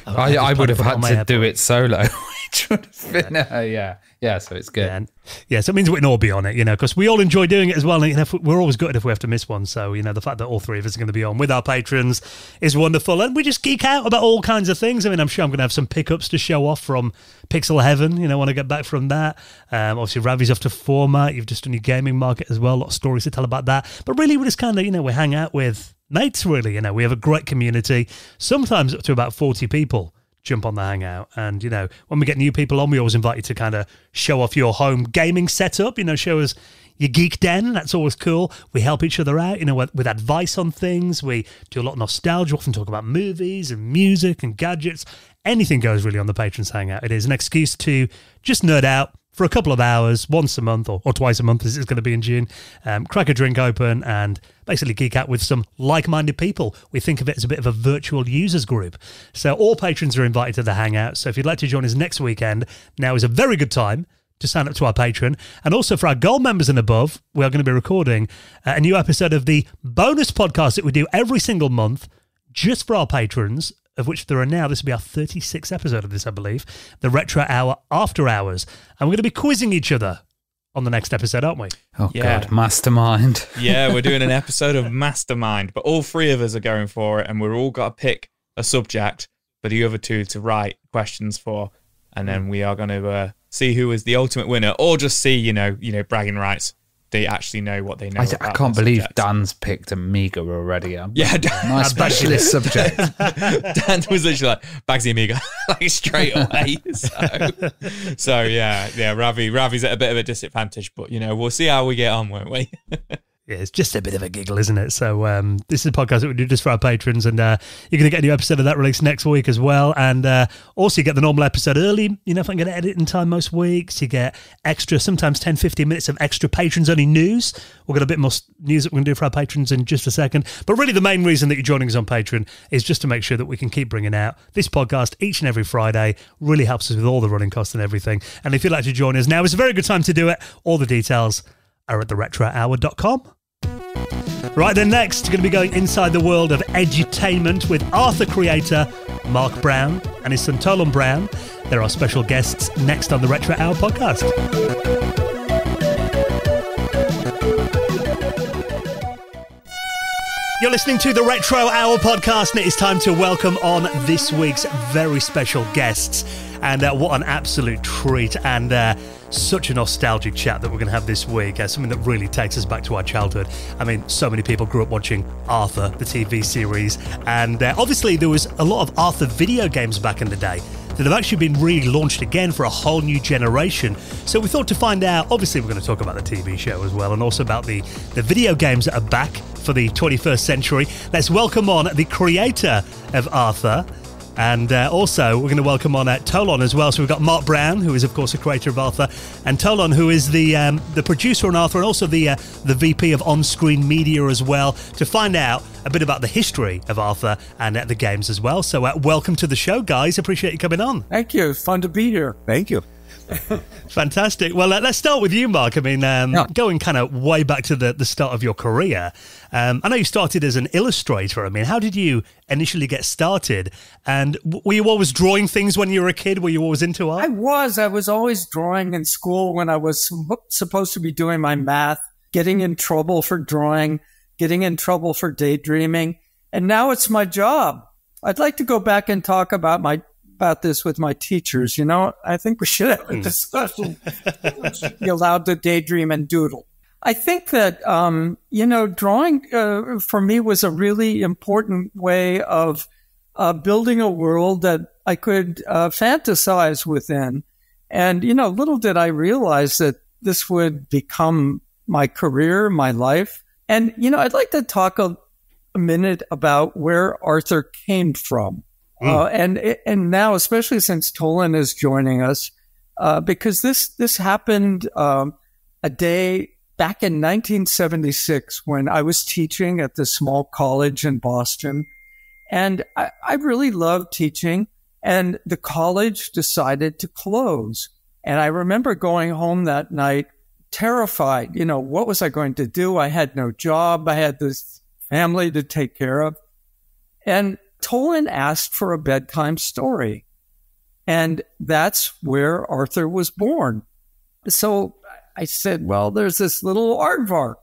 Speaker 3: I,
Speaker 1: just
Speaker 3: I would have
Speaker 1: put it on
Speaker 3: had to
Speaker 1: airport.
Speaker 3: do it solo, which would have been, uh, yeah, yeah. So it's good.
Speaker 1: Yeah, yeah, so it means we can all be on it, you know, because we all enjoy doing it as well. And, you know, we're always good if we have to miss one. So, you know, the fact that all three of us are going to be on with our patrons is wonderful. And we just geek out about all kinds of things. I mean, I'm sure I'm going to have some pickups to show off from Pixel Heaven, you know, when I get back from that. Um, obviously, Ravi's off to format. You've just done your gaming market as well. A lot of stories to tell about that. But really, we just kind of, you know, we hang out with mates, really. You know, we have a great community, sometimes up to about 40 people jump on the hangout. And, you know, when we get new people on, we always invite you to kind of show off your home gaming setup, you know, show us your geek den. That's always cool. We help each other out, you know, with, with advice on things. We do a lot of nostalgia, often talk about movies and music and gadgets. Anything goes really on the Patrons Hangout. It is an excuse to just nerd out for a couple of hours, once a month or, or twice a month, as it's going to be in June. Um, crack a drink open and basically geek out with some like minded people. We think of it as a bit of a virtual users group. So all patrons are invited to the Hangout. So if you'd like to join us next weekend, now is a very good time to sign up to our Patreon. And also for our gold members and above, we are going to be recording uh, a new episode of the bonus podcast that we do every single month just for our patrons, of which there are now, this will be our 36th episode of this, I believe, the Retro Hour After Hours. And we're going to be quizzing each other on the next episode, aren't we?
Speaker 3: Oh
Speaker 2: Yeah.
Speaker 3: God, mastermind.
Speaker 2: yeah, we're doing an episode of Mastermind, but all three of us are going for it, and we're all got to pick a subject for the other two to write questions for, and then we are going to uh, see who is the ultimate winner, or just see, you know, you know, bragging rights. They actually know what they know.
Speaker 3: I, I can't believe
Speaker 2: subject.
Speaker 3: Dan's picked Amiga already. I'm-
Speaker 2: Yeah, Dan,
Speaker 3: my specialist subject.
Speaker 2: Dan was literally like Bagsy Amiga, like straight away. So, so yeah, yeah. Ravi, Ravi's at a bit of a disadvantage, but you know, we'll see how we get on, won't we?
Speaker 1: It's just a bit of a giggle, isn't it? So um, this is a podcast that we do just for our patrons, and uh, you're going to get a new episode of that released next week as well. And uh, also, you get the normal episode early. You know, if I'm going to edit in time most weeks, you get extra, sometimes 10, 15 minutes of extra patrons only news. We've got a bit more news that we're going to do for our patrons in just a second. But really, the main reason that you're joining us on Patreon is just to make sure that we can keep bringing out this podcast each and every Friday. Really helps us with all the running costs and everything. And if you'd like to join us now, it's a very good time to do it. All the details are at theretrohour.com. Right then, next, we're going to be going inside the world of edutainment with Arthur creator Marc Brown and his son Tolon Brown. There are special guests next on the Retro Hour podcast. You're listening to the Retro Hour podcast, and it is time to welcome on this week's very special guests. And uh, what an absolute treat, and uh, such a nostalgic chat that we're going to have this week. Uh, something that really takes us back to our childhood. I mean, so many people grew up watching Arthur, the TV series, and uh, obviously there was a lot of Arthur video games back in the day that have actually been relaunched again for a whole new generation. So we thought to find out, obviously we're going to talk about the TV show as well and also about the, the video games that are back for the 21st century. Let's welcome on the creator of Arthur. And uh, also, we're going to welcome on uh, Tolon as well. So we've got Marc Brown, who is of course the creator of Arthur, and Tolon, who is the um, the producer on Arthur, and also the uh, the VP of on-screen media as well, to find out a bit about the history of Arthur and uh, the games as well. So uh, welcome to the show, guys. Appreciate you coming on.
Speaker 4: Thank you. It's fun to be here. Thank you.
Speaker 1: Fantastic. Well, uh, let's start with you, Marc. I mean, um,
Speaker 4: Yeah.
Speaker 1: going kind of way back to the, the start of your career. Um, I know you started as an illustrator. I mean, how did you initially get started? And w- were you always drawing things when you were a kid? Were you always into art?
Speaker 4: I was. I was always drawing in school when I was supposed to be doing my math, getting in trouble for drawing, getting in trouble for daydreaming. And now it's my job. I'd like to go back and talk about my about this with my teachers. You know, I think we should have a discussion. We be allowed to daydream and doodle. I think that um, you know, drawing uh, for me was a really important way of uh, building a world that I could uh, fantasize within. And, you know, little did I realize that this would become my career, my life. And, you know, I'd like to talk a, a minute about where Arthur came from. Uh, and, and now, especially since Tolon is joining us, uh, because this, this happened, um, a day back in 1976 when I was teaching at this small college in Boston. And I, I really loved teaching. And the college decided to close. And I remember going home that night terrified. You know, what was I going to do? I had no job. I had this family to take care of. And Tolon asked for a bedtime story. And that's where Arthur was born. So I said, well, there's this little aardvark.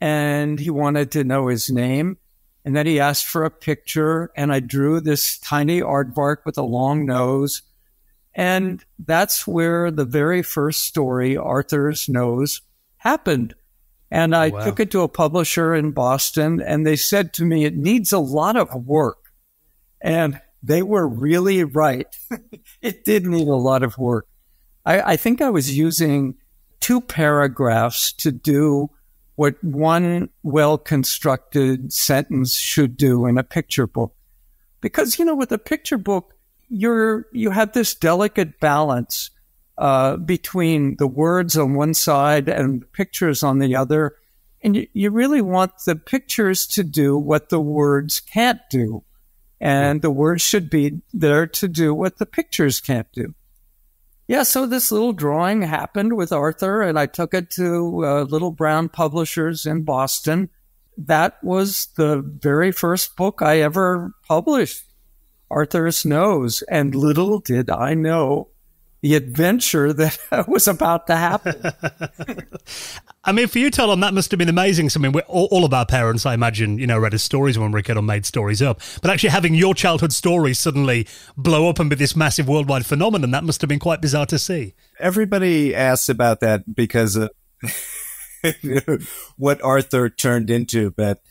Speaker 4: And he wanted to know his name. And then he asked for a picture, and I drew this tiny aardvark with a long nose. And that's where the very first story, Arthur's Nose, happened. And I oh,
Speaker 1: Wow.
Speaker 4: took it to a publisher in Boston, and they said to me, it needs a lot of work. And they were really right. it did need a lot of work. I, I think I was using two paragraphs to do what one well constructed sentence should do in a picture book. Because, you know, with a picture book, you're, you have this delicate balance, uh, between the words on one side and pictures on the other. And you, you really want the pictures to do what the words can't do. And the words should be there to do what the pictures can't do. Yeah, so this little drawing happened with Arthur, and I took it to uh, Little Brown Publishers in Boston. That was the very first book I ever published, Arthur's Nose. And little did I know the adventure that was about to happen.
Speaker 1: I mean, for you, Tolon, that must have been amazing. So, I mean, we're, all, all of our parents, I imagine, you know, read his stories when we were a kid or made stories up. But actually having your childhood stories suddenly blow up and be this massive worldwide phenomenon, that must have been quite bizarre to see.
Speaker 5: Everybody asks about that because of what Arthur turned into, but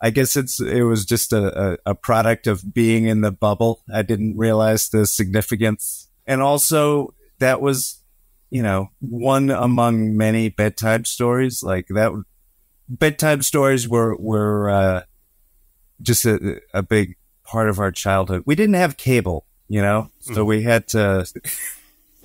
Speaker 5: I guess it's it was just a, a, a product of being in the bubble. I didn't realize the significance, and also that was, you know, one among many bedtime stories. Like that, bedtime stories were were uh, just a, a big part of our childhood. We didn't have cable, you know, so we had to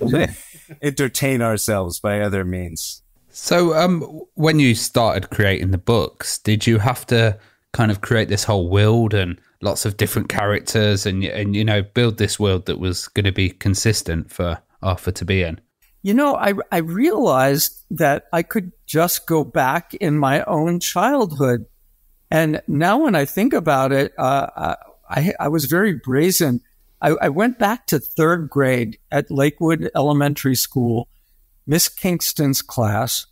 Speaker 5: entertain ourselves by other means.
Speaker 3: So, um, when you started creating the books, did you have to kind of create this whole world and lots of different characters, and and you know build this world that was going to be consistent for Arthur to be in?
Speaker 4: You know, I, I realized that I could just go back in my own childhood. And now when I think about it, uh, I, I was very brazen. I, I went back to third grade at Lakewood Elementary School, Miss Kingston's class,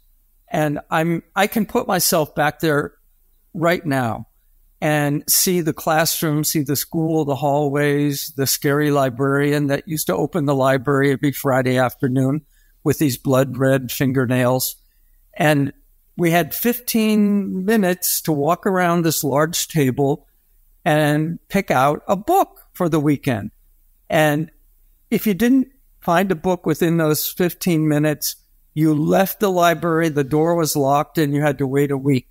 Speaker 4: and I'm, I can put myself back there right now and see the classroom, see the school, the hallways, the scary librarian that used to open the library every Friday afternoon with these blood red fingernails. And we had 15 minutes to walk around this large table and pick out a book for the weekend. And if you didn't find a book within those 15 minutes, you left the library, the door was locked, and you had to wait a week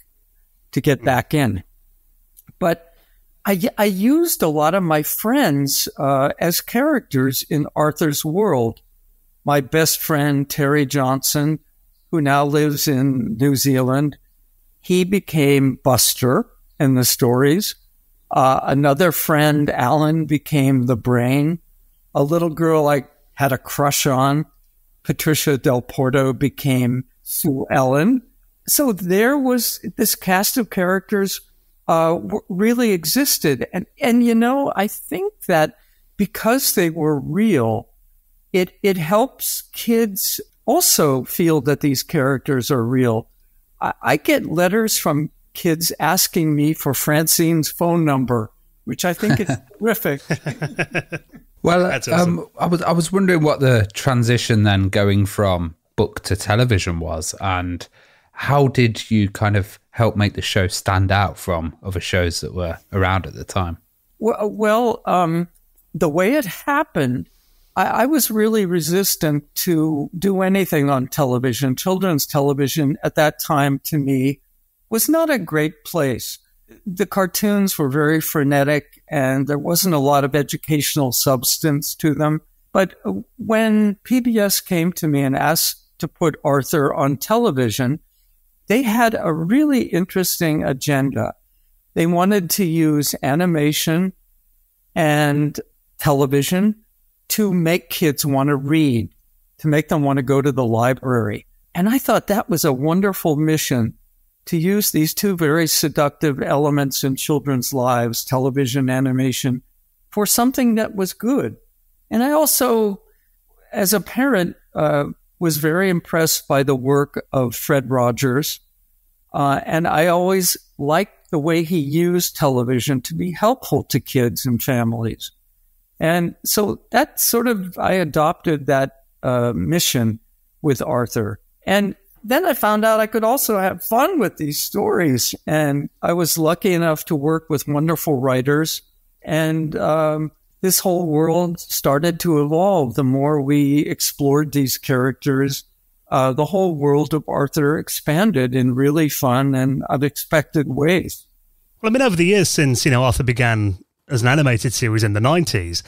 Speaker 4: to get hmm. back in. But I, I used a lot of my friends uh, as characters in Arthur's world. My best friend, Terry Johnson, who now lives in New Zealand, he became Buster in the stories. Uh, another friend, Alan, became the brain. A little girl I had a crush on Patricia Del Porto became Sue Ellen. So there was this cast of characters uh, really existed. And, and, you know, I think that because they were real, it, it helps kids also feel that these characters are real. I, I get letters from kids asking me for Francine's phone number, which I think is terrific.
Speaker 3: Well, awesome. um, I was I was wondering what the transition then going from book to television was, and how did you kind of help make the show stand out from other shows that were around at the time?
Speaker 4: Well, well um, the way it happened, I, I was really resistant to do anything on television. Children's television at that time, to me, was not a great place. The cartoons were very frenetic and there wasn't a lot of educational substance to them. But when PBS came to me and asked to put Arthur on television, they had a really interesting agenda. They wanted to use animation and television to make kids want to read, to make them want to go to the library. And I thought that was a wonderful mission to use these two very seductive elements in children's lives, television, animation, for something that was good. And I also, as a parent, uh, was very impressed by the work of Fred Rogers. Uh, and I always liked the way he used television to be helpful to kids and families. And so that sort of, I adopted that uh, mission with Arthur. And then I found out I could also have fun with these stories. And I was lucky enough to work with wonderful writers. And um, this whole world started to evolve the more we explored these characters. Uh, the whole world of Arthur expanded in really fun and unexpected ways.
Speaker 1: Well, I mean, over the years since you know Arthur began as an animated series in the nineties,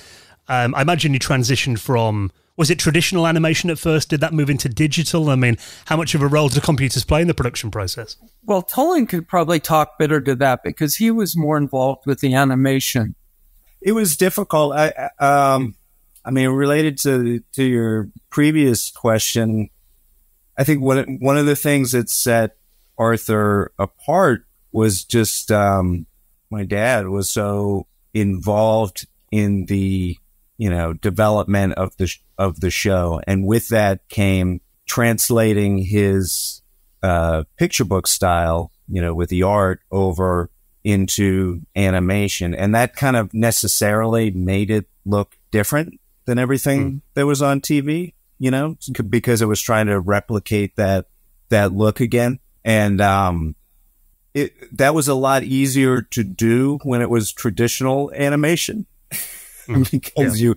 Speaker 1: um, I imagine you transitioned from was it traditional animation at first? Did that move into digital? I mean, how much of a role do computers play in the production process?
Speaker 4: Well, Tolon could probably talk better to that because he was more involved with the animation
Speaker 5: it was difficult. I, um, I mean, related to to your previous question, I think one one of the things that set Arthur apart was just um, my dad was so involved in the you know development of the of the show, and with that came translating his uh, picture book style, you know, with the art over into animation. And that kind of necessarily made it look different than everything mm. that was on TV, you know, because it was trying to replicate that, that look again. And, um, it, that was a lot easier to do when it was traditional animation mm. because yeah. you,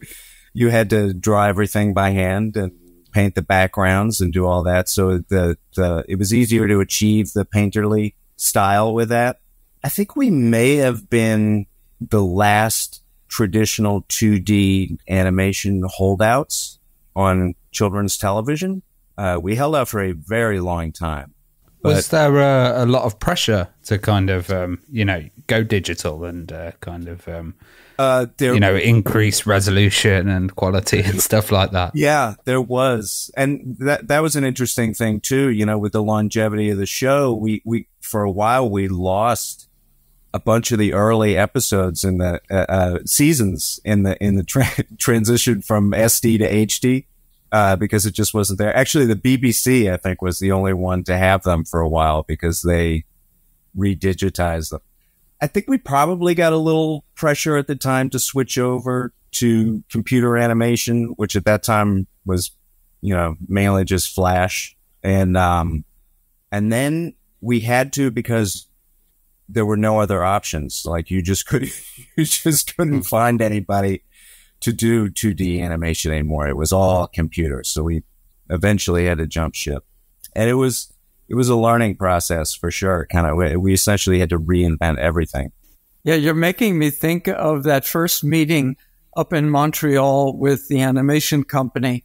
Speaker 5: you had to draw everything by hand and paint the backgrounds and do all that. So the, the, it was easier to achieve the painterly style with that. I think we may have been the last traditional 2D animation holdouts on children's television. Uh, we held out for a very long time.
Speaker 3: Was there uh, a lot of pressure to kind of, um, you know, go digital and uh, kind of, um, uh, there, you know, increase resolution and quality and stuff like that?
Speaker 5: Yeah, there was, and that that was an interesting thing too. You know, with the longevity of the show, we we for a while we lost a bunch of the early episodes in the uh, uh, seasons in the in the tra- transition from SD to HD uh, because it just wasn't there. Actually, the BBC I think was the only one to have them for a while because they redigitized them. I think we probably got a little pressure at the time to switch over to computer animation, which at that time was, you know, mainly just Flash, and um, and then we had to because there were no other options. Like you just couldn't, you just couldn't hmm. find anybody to do 2D animation anymore. It was all computers. So we eventually had to jump ship and it was, it was a learning process for sure. Kind of, we essentially had to reinvent everything.
Speaker 4: Yeah. You're making me think of that first meeting up in Montreal with the animation company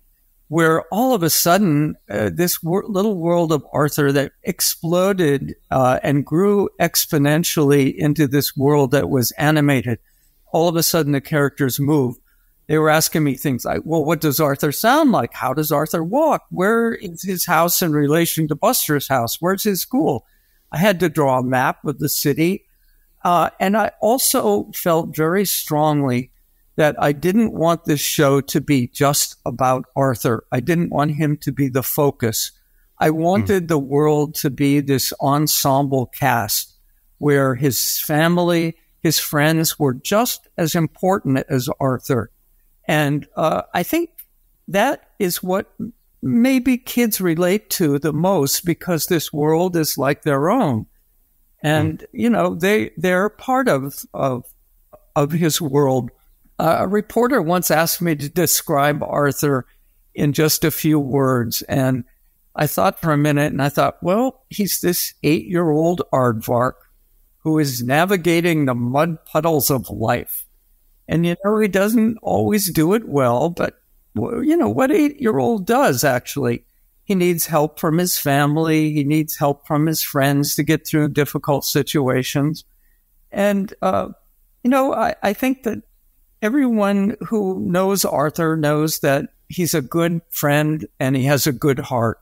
Speaker 4: where all of a sudden uh, this wor- little world of Arthur that exploded uh, and grew exponentially into this world that was animated. All of a sudden, the characters move. they were asking me things like, well, what does Arthur sound like? How does Arthur walk? Where is his house in relation to Buster's house? Where's his school? I had to draw a map of the city. Uh, and I also felt very strongly that I didn't want this show to be just about Arthur. I didn't want him to be the focus. I wanted mm. the world to be this ensemble cast where his family, his friends were just as important as Arthur. And uh, I think that is what maybe kids relate to the most because this world is like their own. And, mm. you know, they, they're part of, of, of his world. Uh, a reporter once asked me to describe Arthur in just a few words. And I thought for a minute and I thought, well, he's this eight year old aardvark who is navigating the mud puddles of life. And, you know, he doesn't always do it well, but, you know, what eight year old does actually. He needs help from his family. He needs help from his friends to get through difficult situations. And, uh, you know, I, I think that everyone who knows Arthur knows that he's a good friend and he has a good heart.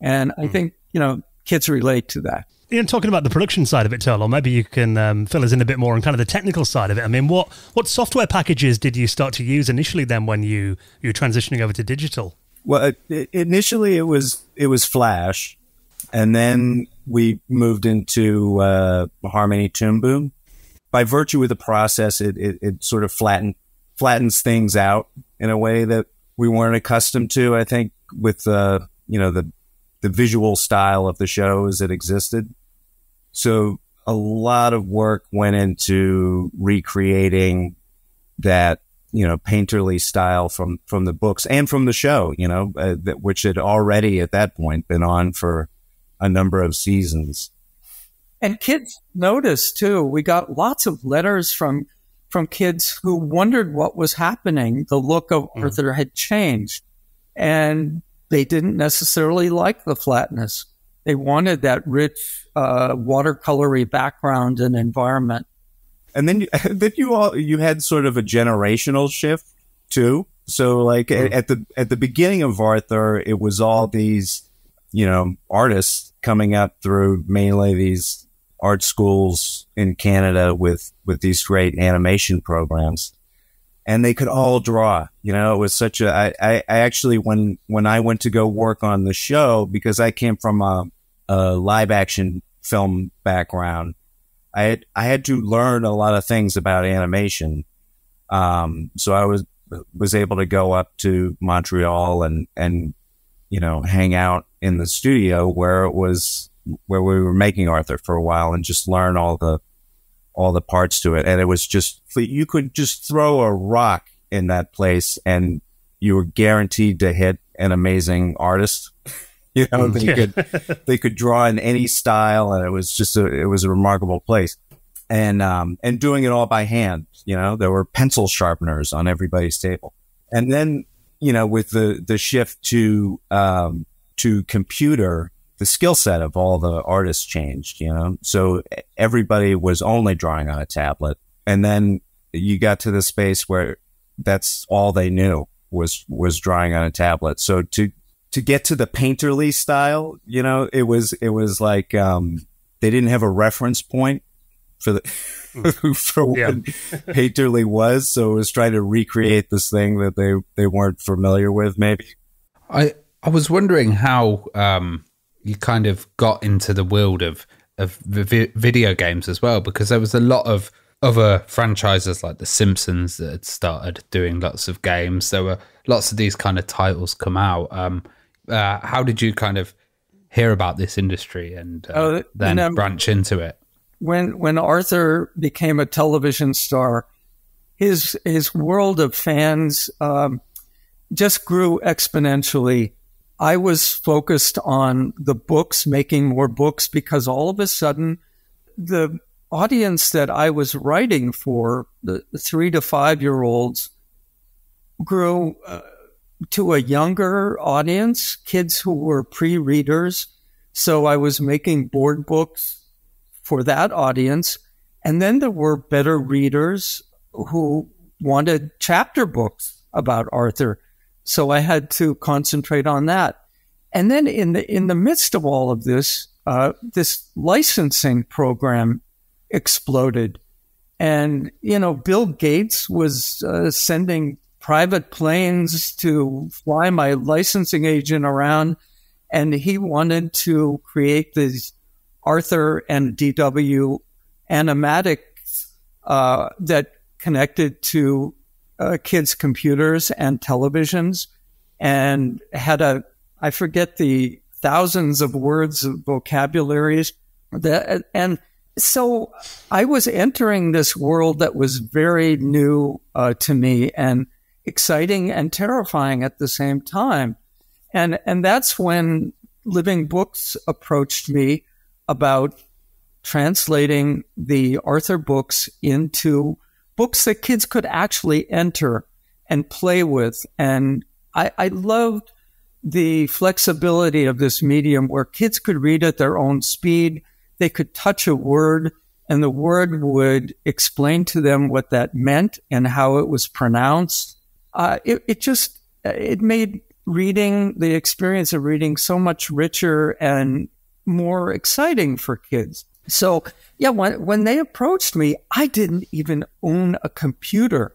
Speaker 4: And I mm. think, you know, kids relate to that.
Speaker 1: Ian, talking about the production side of it, or maybe you can um, fill us in a bit more on kind of the technical side of it. I mean, what what software packages did you start to use initially then when you you were transitioning over to digital?
Speaker 5: Well, initially it was it was Flash, and then we moved into uh, Harmony Toon Boom. By virtue of the process, it, it, it sort of flatten, flattens things out in a way that we weren't accustomed to. I think with the you know the the visual style of the show as it existed. So a lot of work went into recreating that, you know, painterly style from, from the books and from the show, you know, uh, that, which had already at that point been on for a number of seasons.
Speaker 4: And kids noticed too. We got lots of letters from, from kids who wondered what was happening. The look of mm. Arthur had changed and they didn't necessarily like the flatness. They wanted that rich, uh, watercolory background and environment.
Speaker 5: And then, you, then you all you had sort of a generational shift too. So, like mm-hmm. at the at the beginning of Arthur, it was all these, you know, artists coming up through mainly these art schools in Canada with with these great animation programs and they could all draw. You know, it was such a. I, I, I actually when when I went to go work on the show because I came from a, a live action film background, I had I had to learn a lot of things about animation. Um, so I was was able to go up to Montreal and and you know hang out in the studio where it was where we were making Arthur for a while and just learn all the all the parts to it. And it was just, you could just throw a rock in that place and you were guaranteed to hit an amazing artist. you know, they could, they could draw in any style and it was just a, it was a remarkable place. And, um, and doing it all by hand, you know, there were pencil sharpeners on everybody's table. And then, you know, with the, the shift to, um, to computer, the skill set of all the artists changed, you know? So everybody was only drawing on a tablet. And then you got to the space where that's all they knew was, was drawing on a tablet. So to, to get to the painterly style, you know, it was, it was like, um, they didn't have a reference point for the, for what yeah. painterly was. So it was trying to recreate this thing that they, they weren't familiar with, maybe.
Speaker 3: I, I was wondering how, um, you kind of got into the world of of vi- video games as well because there was a lot of other franchises like The Simpsons that had started doing lots of games. There were lots of these kind of titles come out. Um, uh, how did you kind of hear about this industry and uh, oh, then um, branch into it?
Speaker 4: When when Arthur became a television star, his his world of fans um, just grew exponentially. I was focused on the books, making more books because all of a sudden the audience that I was writing for, the, three to five year olds, grew uh, to a younger audience, kids who were pre readers. So I was making board books for that audience. And then there were better readers who wanted chapter books about Arthur. So I had to concentrate on that. And then in the in the midst of all of this, uh, this licensing program exploded, and you know Bill Gates was uh, sending private planes to fly my licensing agent around, and he wanted to create these Arthur and DW ActiMates uh, that connected to uh, kids' computers and televisions, and had a I forget the thousands of words of vocabularies that and so I was entering this world that was very new uh, to me and exciting and terrifying at the same time. And, and that's when Living Books approached me about translating the Arthur books into books that kids could actually enter and play with. And I, I loved the flexibility of this medium where kids could read at their own speed. They could touch a word and the word would explain to them what that meant and how it was pronounced. Uh, it, it just, it made reading, the experience of reading so much richer and more exciting for kids. So yeah, when, when they approached me, I didn't even own a computer.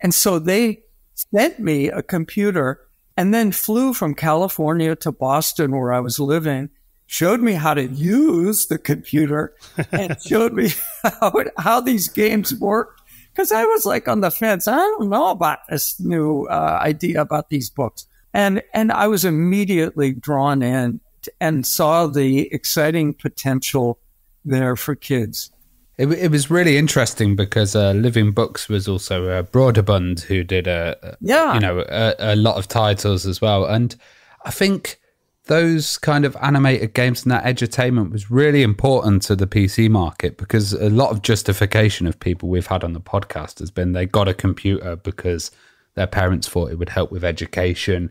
Speaker 4: And so they sent me a computer and then flew from California to Boston where I was living, showed me how to use the computer and showed me how, how these games work. Cause I was like on the fence. I don't know about this new uh, idea about these books. And, and I was immediately drawn in and saw the exciting potential there for kids.
Speaker 3: It, it was really interesting because uh, Living Books was also uh, Broderbund who did a,
Speaker 4: yeah
Speaker 3: you know a, a, lot of titles as well, and I think those kind of animated games and that edutainment was really important to the PC market because a lot of justification of people we've had on the podcast has been they got a computer because their parents thought it would help with education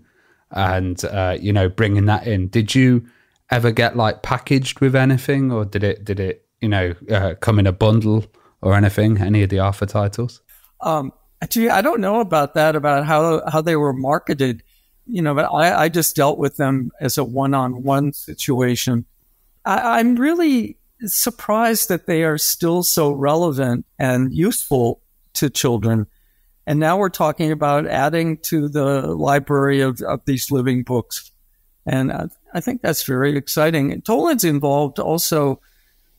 Speaker 3: and uh, you know bringing that in. Did you ever get like packaged with anything, or did it did it you know, uh, come in a bundle or anything? Any of the Arthur titles?
Speaker 4: Um, actually, I don't know about that, about how, how they were marketed, you know, but I, I just dealt with them as a one on one situation. I, I'm really surprised that they are still so relevant and useful to children. And now we're talking about adding to the library of, of these living books. And I, I think that's very exciting. Tolon's involved also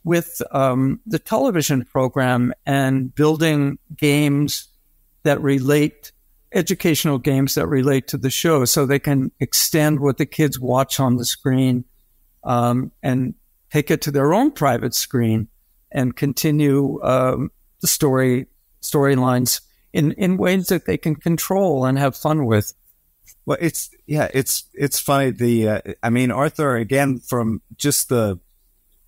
Speaker 4: with um, the television program and building games that relate, educational games that relate to the show, so they can extend what the kids watch on the screen um, and take it to their own private screen and continue um, the story storylines in in ways that they can control and have fun with.
Speaker 5: Well, it's yeah, it's it's funny. The uh, I mean, Arthur again from just the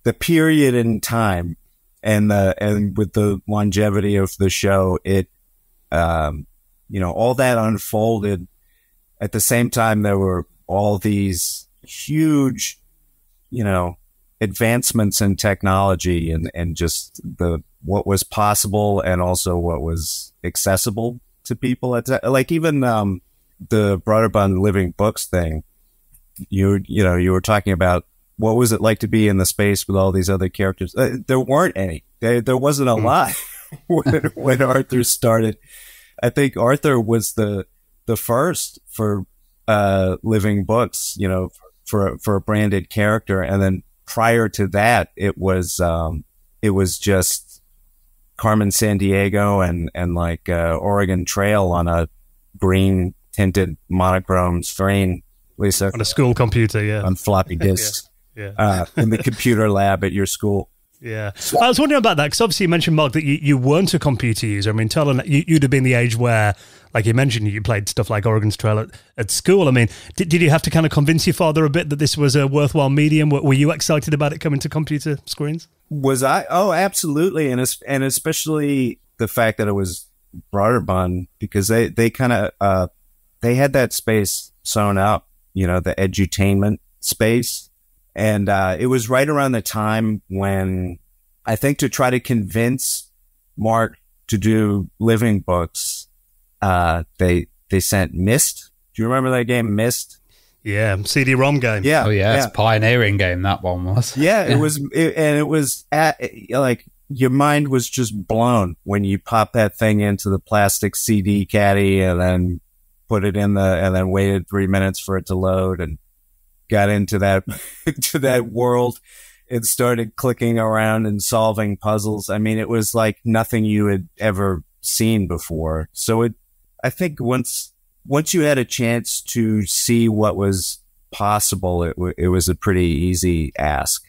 Speaker 5: the period in time and the and with the longevity of the show, it um, you know all that unfolded at the same time. There were all these huge, you know, advancements in technology and and just the what was possible and also what was accessible to people. At like even um, the Broderbund Living Books thing. You you know you were talking about what was it like to be in the space with all these other characters? Uh, there weren't any. There, there wasn't a mm. lot when, when Arthur started. I think Arthur was the the first for uh, living books, you know, for for a branded character, and then prior to that, it was um, it was just Carmen Sandiego and and like uh, Oregon Trail on a green tinted monochrome screen. Lisa
Speaker 1: on a school computer, yeah,
Speaker 5: on floppy disks yeah. uh, in the computer lab at your school.
Speaker 1: Yeah. I was wondering about that because obviously you mentioned, Marc, that you, you weren't a computer user. I mean, Tolon you, would have been the age where, like you mentioned, you played stuff like Oregon's Trail at, at school. I mean, did, did you have to kind of convince your father a bit that this was a worthwhile medium? Were, were you excited about it coming to computer screens?
Speaker 5: Was I? Oh, absolutely. And, and especially the fact that it was Broderbund because they, they kind of, uh, they had that space sewn up, you know, the edutainment space and uh, it was right around the time when I think to try to convince Marc to do living books, uh, they they sent Myst. Do you remember that game, Myst?
Speaker 1: Yeah, CD-ROM game.
Speaker 5: Yeah.
Speaker 3: Oh yeah, it's a pioneering game that one was.
Speaker 5: Yeah, it was, it, and it was at like your mind was just blown when you pop that thing into the plastic CD caddy and then put it in the and then waited three minutes for it to load and got into that to that world and started clicking around and solving puzzles. I mean, it was like nothing you had ever seen before. So it, I think once once you had a chance to see what was possible, it w- it was a pretty easy ask.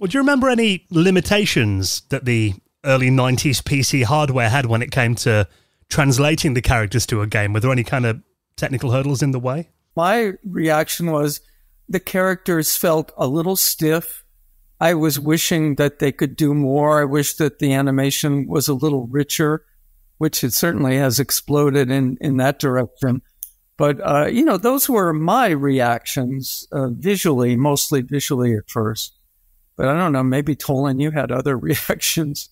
Speaker 1: Well, do you remember any limitations that the early 90s PC hardware had when it came to translating the characters to a game? Were there any kind of technical hurdles in the way?
Speaker 4: My reaction was the characters felt a little stiff. I was wishing that they could do more. I wish that the animation was a little richer, which it certainly has exploded in, in that direction. But, uh, you know, those were my reactions uh, visually, mostly visually at first. But I don't know, maybe Tolon, you had other reactions.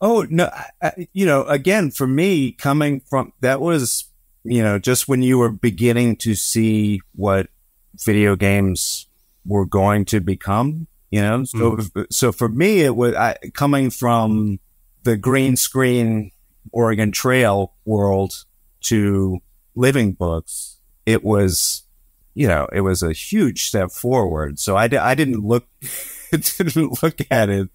Speaker 5: Oh, no, I, you know, again, for me, coming from that was, you know, just when you were beginning to see what video games were going to become, you know, so, mm. so for me, it was I, coming from the green screen Oregon Trail world to living books. It was, you know, it was a huge step forward. So I, I didn't look didn't look at it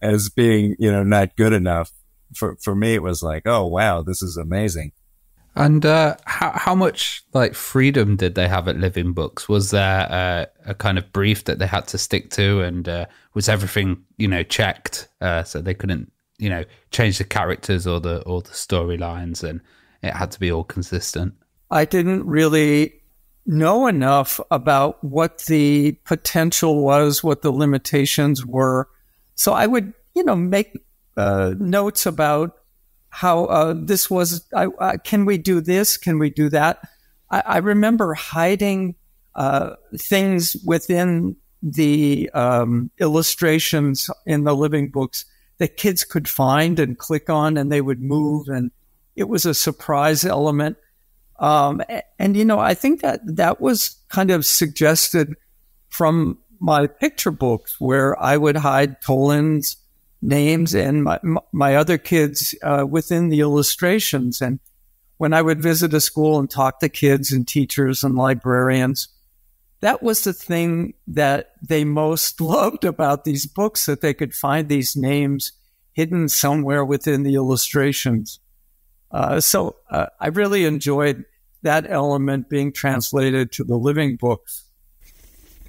Speaker 5: as being, you know, not good enough. For for me, it was like, oh wow, this is amazing.
Speaker 3: And uh, how how much like freedom did they have at Living Books? Was there uh, a kind of brief that they had to stick to, and uh, was everything you know checked uh, so they couldn't you know change the characters or the or the storylines, and it had to be all consistent?
Speaker 4: I didn't really know enough about what the potential was, what the limitations were. So I would, you know, make uh, notes about how uh, this was. I, uh, can we do this? Can we do that? I, I remember hiding uh, things within the um, illustrations in the living books that kids could find and click on, and they would move, and it was a surprise element. Um, and, you know, I think that that was kind of suggested from my picture books where I would hide Tolon's names and my, my other kids uh, within the illustrations. And when I would visit a school and talk to kids and teachers and librarians, that was the thing that they most loved about these books, that they could find these names hidden somewhere within the illustrations. Uh, so uh, I really enjoyed that element being translated to the living books.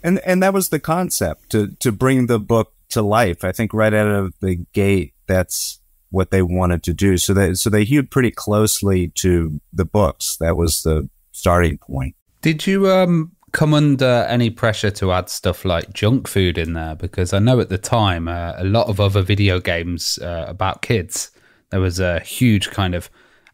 Speaker 5: And and that was the concept to to bring the book to life. I think right out of the gate, that's what they wanted to do. So they so they hewed pretty closely to the books. That was the starting point.
Speaker 3: Did you um come under any pressure to add stuff like junk food in there? Because I know at the time uh, a lot of other video games uh, about kids, there was a huge kind of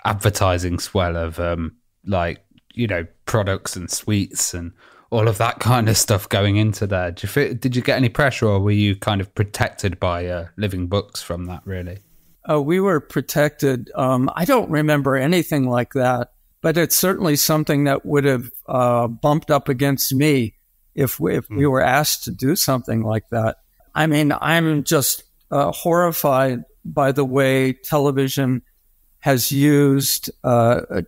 Speaker 3: advertising swell of um, like you know products and sweets and all of that kind of stuff going into there. Did you, feel, did you get any pressure, or were you kind of protected by uh, living books from that? Really,
Speaker 4: uh, we were protected. Um, I don't remember anything like that, but it's certainly something that would have uh, bumped up against me if we, if we hmm. were asked to do something like that. I mean, I'm just uh, horrified by the way television has used uh, uh,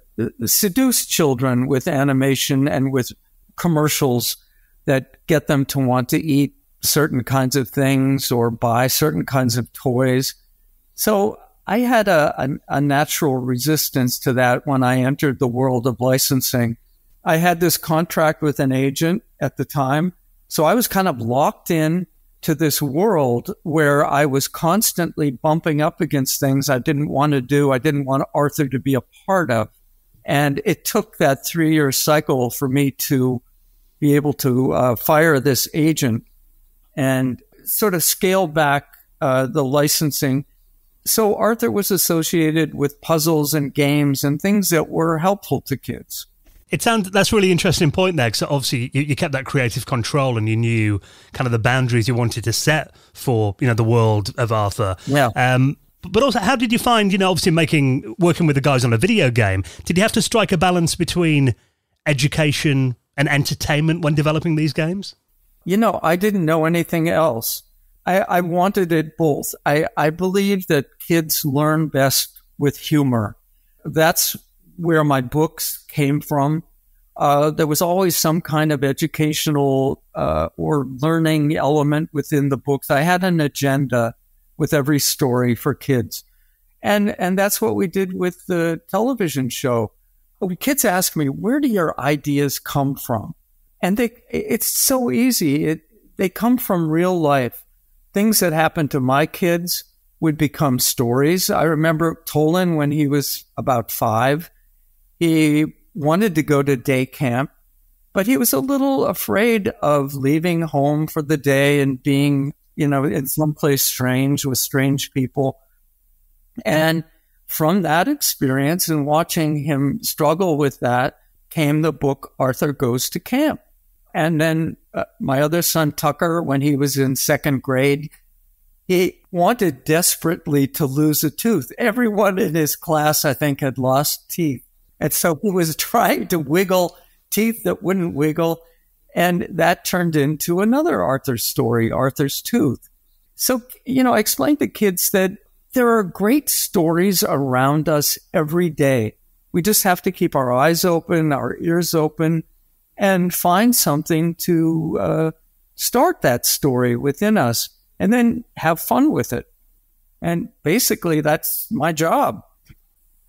Speaker 4: seduced children with animation and with commercials that get them to want to eat certain kinds of things or buy certain kinds of toys. So I had a, a, a natural resistance to that when I entered the world of licensing. I had this contract with an agent at the time. So I was kind of locked in to this world where I was constantly bumping up against things I didn't want to do. I didn't want Arthur to be a part of. And it took that three year cycle for me to be able to uh, fire this agent and sort of scale back uh, the licensing. So Arthur was associated with puzzles and games and things that were helpful to kids.
Speaker 1: It sounds that's a really interesting point there because obviously you, you, kept that creative control and you knew kind of the boundaries you wanted to set for you know the world of Arthur.
Speaker 4: Yeah. Um,
Speaker 1: But also, how did you find, you know, obviously making, working with the guys on a video game, did you have to strike a balance between education and entertainment when developing these games?
Speaker 4: You know, I didn't know anything else. I, I wanted it both. I, I believe that kids learn best with humor. That's where my books came from. Uh, there was always some kind of educational uh, or learning element within the books. I had an agenda with every story for kids, and and that's what we did with the television show. Kids ask me, "Where do your ideas come from?" And they, it's so easy. It they come from real life. Things that happened to my kids would become stories. I remember Tolon when he was about five. He wanted to go to day camp, but he was a little afraid of leaving home for the day and being, you know, in someplace strange with strange people. And from that experience and watching him struggle with that came the book Arthur Goes to Camp. And then uh, my other son, Tucker, when he was in second grade, he wanted desperately to lose a tooth. Everyone in his class, I think, had lost teeth. And so he was trying to wiggle teeth that wouldn't wiggle. And that turned into another Arthur story, Arthur's Tooth. So, you know, I explained to kids that there are great stories around us every day. We just have to keep our eyes open, our ears open, and find something to uh, start that story within us and then have fun with it. And basically, that's my job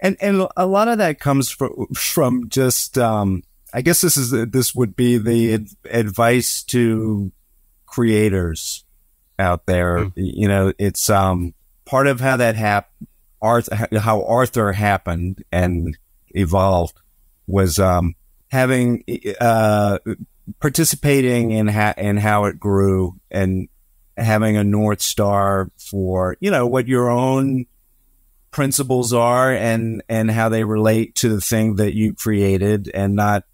Speaker 5: and and a lot of that comes from from just um, I guess this is this would be the ad- advice to creators out there. Mm. You know, it's um part of how that happened. Arthur, how Arthur happened and evolved was um, having uh, participating in ha- in how it grew and having a north star for you know what your own principles are and and how they relate to the thing that you created and not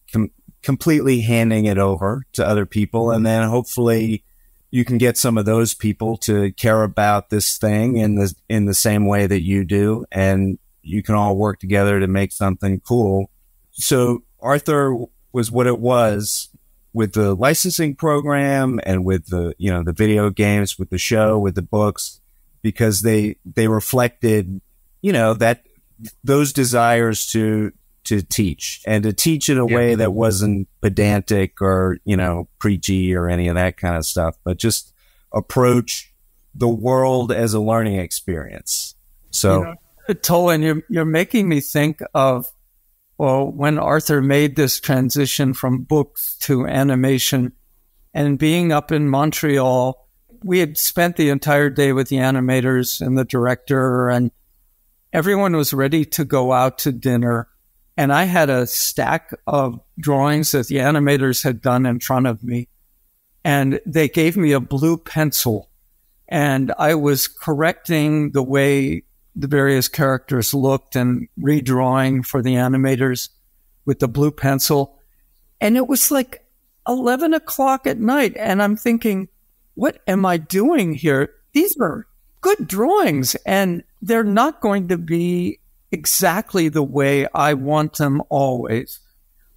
Speaker 5: completely handing it over to other people. And then hopefully you can get some of those people to care about this thing in the in the same way that you do. And you can all work together to make something cool. So arthur was what it was with the licensing program and with the you know the video games with the show with the books because they they reflected you know, that those desires to, to teach and to teach in a yeah. way that wasn't pedantic or, you know, preachy or any of that kind of stuff, but just approach the world as a learning experience. So, you know,
Speaker 4: Tolon, you're, you're making me think of, well, when Arthur made this transition from books to animation and being up in Montreal, we had spent the entire day with the animators and the director and everyone was ready to go out to dinner. And I had a stack of drawings that the animators had done in front of me. And they gave me a blue pencil. And I was correcting the way the various characters looked and redrawing for the animators with the blue pencil. And it was like 11 o'clock at night. And I'm thinking, what am I doing here? These are good drawings. And they're not going to be exactly the way I want them always.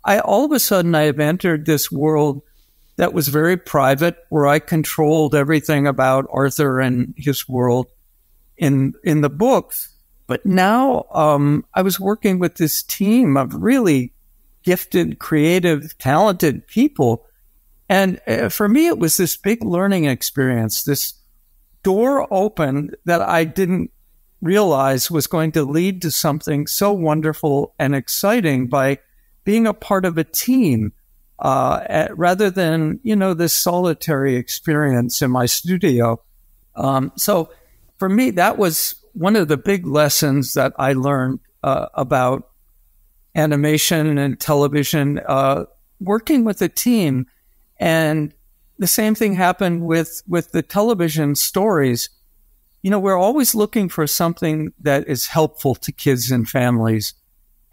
Speaker 4: I all of a sudden I have entered this world that was very private where I controlled everything about Arthur and his world in in the books. But now um, I was working with this team of really gifted, creative, talented people. And uh, for me, it was this big learning experience, this door open that I didn't realized was going to lead to something so wonderful and exciting by being a part of a team uh, rather than you know this solitary experience in my studio. Um, so for me, that was one of the big lessons that I learned uh, about animation and television. Uh, working with a team, and the same thing happened with with the television stories you know, we're always looking for something that is helpful to kids and families.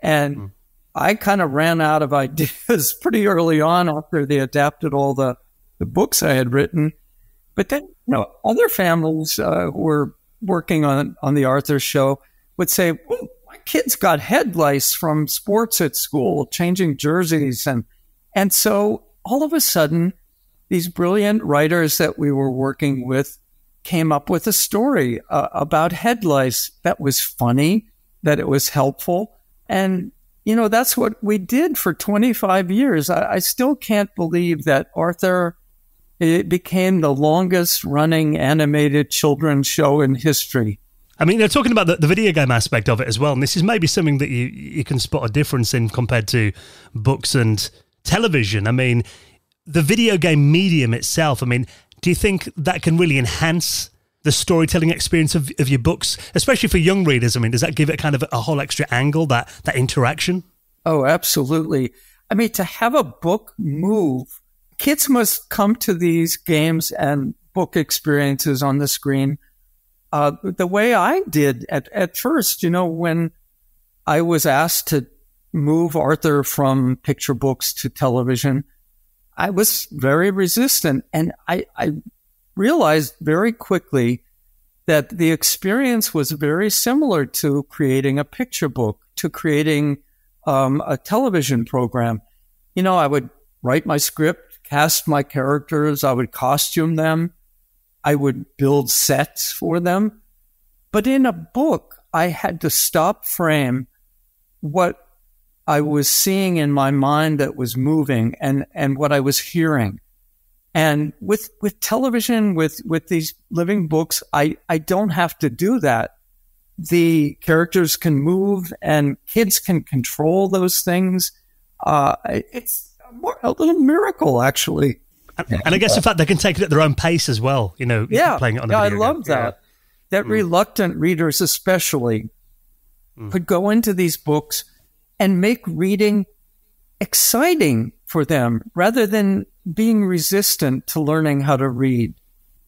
Speaker 4: And mm. I kind of ran out of ideas pretty early on after they adapted all the, the books I had written. But then, you know, other families uh, were working on on the Arthur show would say, well, "My kids got head lice from sports at school, changing jerseys, and and so all of a sudden, these brilliant writers that we were working with came up with a story uh, about head lice that was funny, that it was helpful, and you know that's what we did for 25 years. I, I still can't believe that Arthur." It became the longest running animated children's show in history.
Speaker 1: I mean, they're talking about the, the video game aspect of it as well, and this is maybe something that you you can spot a difference in compared to books and television. I mean, the video game medium itself. I mean, do you think that can really enhance the storytelling experience of, of your books, especially for young readers? I mean, does that give it kind of a whole extra angle that that interaction?
Speaker 4: Oh, absolutely. I mean, to have a book move kids must come to these games and book experiences on the screen uh, the way I did at, at first. You know, when I was asked to move Arthur from picture books to television, I was very resistant. And I, I realized very quickly that the experience was very similar to creating a picture book, to creating um, a television program. You know, I would write my script, cast my characters, I would costume them, I would build sets for them. But in a book, I had to stop frame what I was seeing in my mind that was moving and, and what I was hearing. And with, with television, with, with these living books, I, I don't have to do that. The characters can move and kids can control those things. Uh, it's, a little miracle, actually.
Speaker 1: And, and I guess, in fact, they can take it at their own pace as well. You know,
Speaker 4: yeah,
Speaker 1: playing it on.
Speaker 4: yeah, I love game. that. Yeah. That mm. reluctant readers, especially, mm. could go into these books and make reading exciting for them rather than being resistant to learning how to read.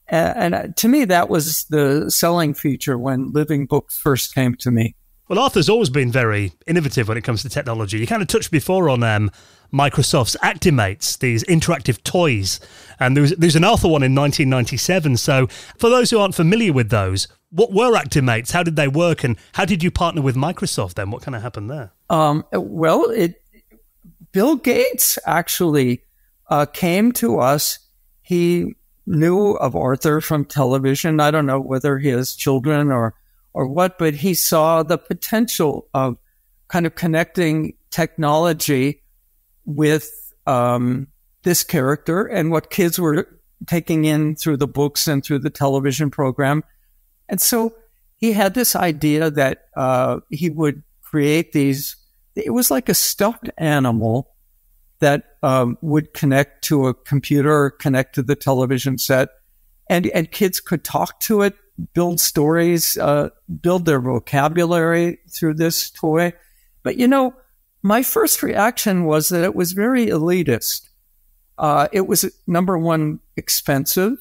Speaker 4: And, and to me, that was the selling feature when living books first came to me.
Speaker 1: Well, Arthur's always been very innovative when it comes to technology. You kind of touched before on um, Microsoft's ActiMates, these interactive toys. And there was, there was an Arthur one in 1997. So, for those who aren't familiar with those, what were ActiMates? How did they work? And how did you partner with Microsoft then? What kind of happened there?
Speaker 4: Um, well, it, Bill Gates actually uh, came to us. He knew of Arthur from television. I don't know whether he has children or, or what, but he saw the potential of kind of connecting technology with um, this character and what kids were taking in through the books and through the television program. And so he had this idea that uh, he would create these, it was like a stuffed animal that um, would connect to a computer, connect to the television set, and, and kids could talk to it, build stories, uh, build their vocabulary through this toy. But you know, my first reaction was that it was very elitist. Uh, it was number one expensive.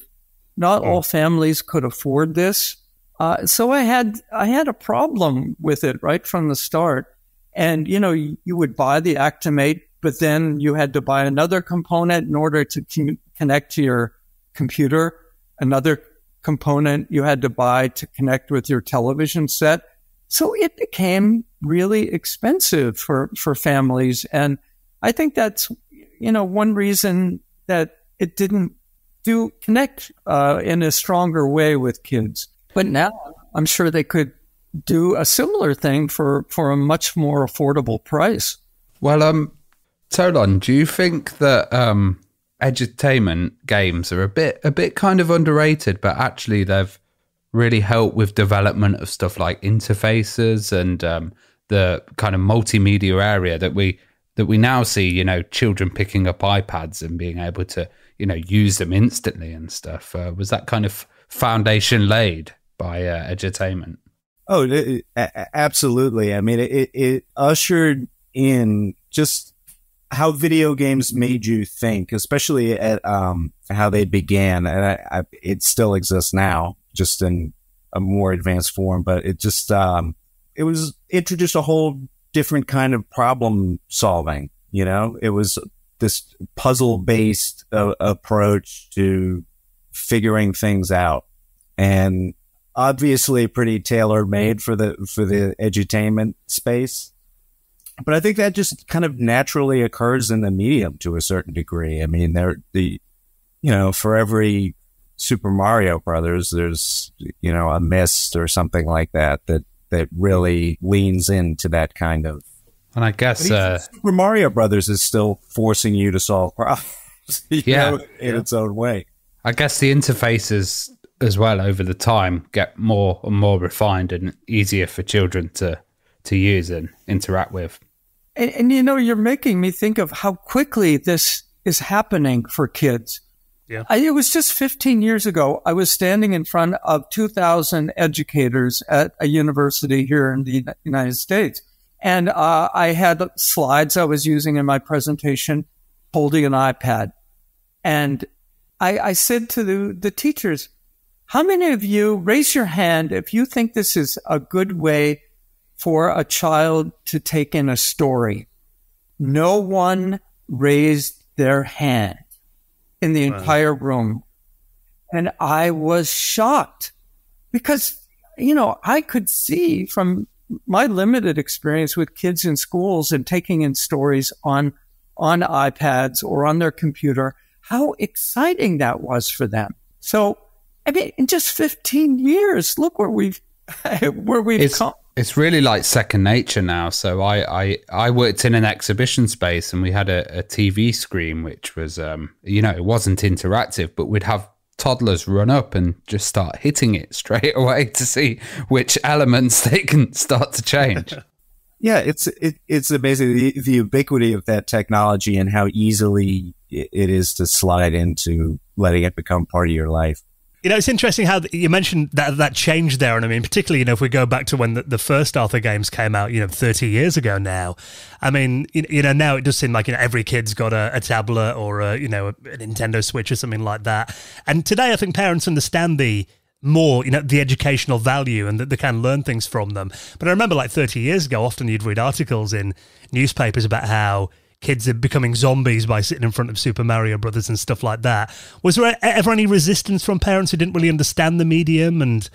Speaker 4: Not all families could afford this. Uh, so I had I had a problem with it right from the start. And you know, you, would buy the ActiMate, but then you had to buy another component in order to connect to your computer. Another component you had to buy to connect with your television set. So it became really expensive for, for families. And I think that's, you know, one reason that it didn't do connect uh, in a stronger way with kids. But now I'm sure they could do a similar thing for, for a much more affordable price.
Speaker 3: Well, um, Tolon, do you think that um, edutainment games are a bit a bit kind of underrated, but actually they've really helped with development of stuff like interfaces and um, the kind of multimedia area that we that we now see. You know, children picking up iPads and being able to you know use them instantly and stuff. Uh, was that kind of foundation laid by uh, edutainment?
Speaker 5: Oh, it, it, absolutely. I mean, it, it ushered in just how video games made you think, especially at um, how they began, and I, I, it still exists now just in a more advanced form, but it just, um, it was introduced a whole different kind of problem solving. You know, it was this puzzle based uh, approach to figuring things out. And obviously pretty tailor made for the for the edutainment space. But I think that just kind of naturally occurs in the medium to a certain degree. I mean, there the you know, for every Super Mario Brothers, there's you know a Myst or something like that that that really leans into that kind of.
Speaker 3: And I guess uh,
Speaker 5: Super Mario Brothers is still forcing you to solve problems, you
Speaker 3: Yeah.
Speaker 5: know, in its own way.
Speaker 3: I guess the interfaces as well over the time get more and more refined and easier for children to to use and interact with.
Speaker 4: And, and you know, you're making me think of how quickly this is happening for kids.
Speaker 1: Yeah.
Speaker 4: I, it was just 15 years ago. I was standing in front of 2,000 educators at a university here in the United States. And uh, I had slides I was using in my presentation holding an iPad. And I, I said to the, the teachers, how many of you raise your hand if you think this is a good way for a child to take in a story? No one raised their hand in the entire room. And I was shocked because, you know, I could see from my limited experience with kids in schools and taking in stories on, on iPads or on their computer, how exciting that was for them. So, I mean, in just 15 years, look where we've, where we've
Speaker 3: It's
Speaker 4: come.
Speaker 3: it's really like second nature now. So I I, I worked in an exhibition space and we had a, a TV screen which was um you know it wasn't interactive, but we'd have toddlers run up and just start hitting it straight away to see which elements they can start to change.
Speaker 5: Yeah, it's it, it's amazing the, the ubiquity of that technology and how easily it it is to slide into letting it become part of your life.
Speaker 1: You know, it's interesting how you mentioned that that change there, and I mean, particularly, you know, if we go back to when the, the first Arthur games came out, you know, thirty years ago now. I mean, you, you know, now it does seem like you know every kid's got a, a tablet or a you know a, Nintendo Switch or something like that. And today, I think parents understand the more, you know, the educational value and that they can learn things from them. But I remember, like thirty years ago, often you'd read articles in newspapers about how kids are becoming zombies by sitting in front of Super Mario Brothers and stuff like that. Was there ever any resistance from parents who didn't really understand the medium and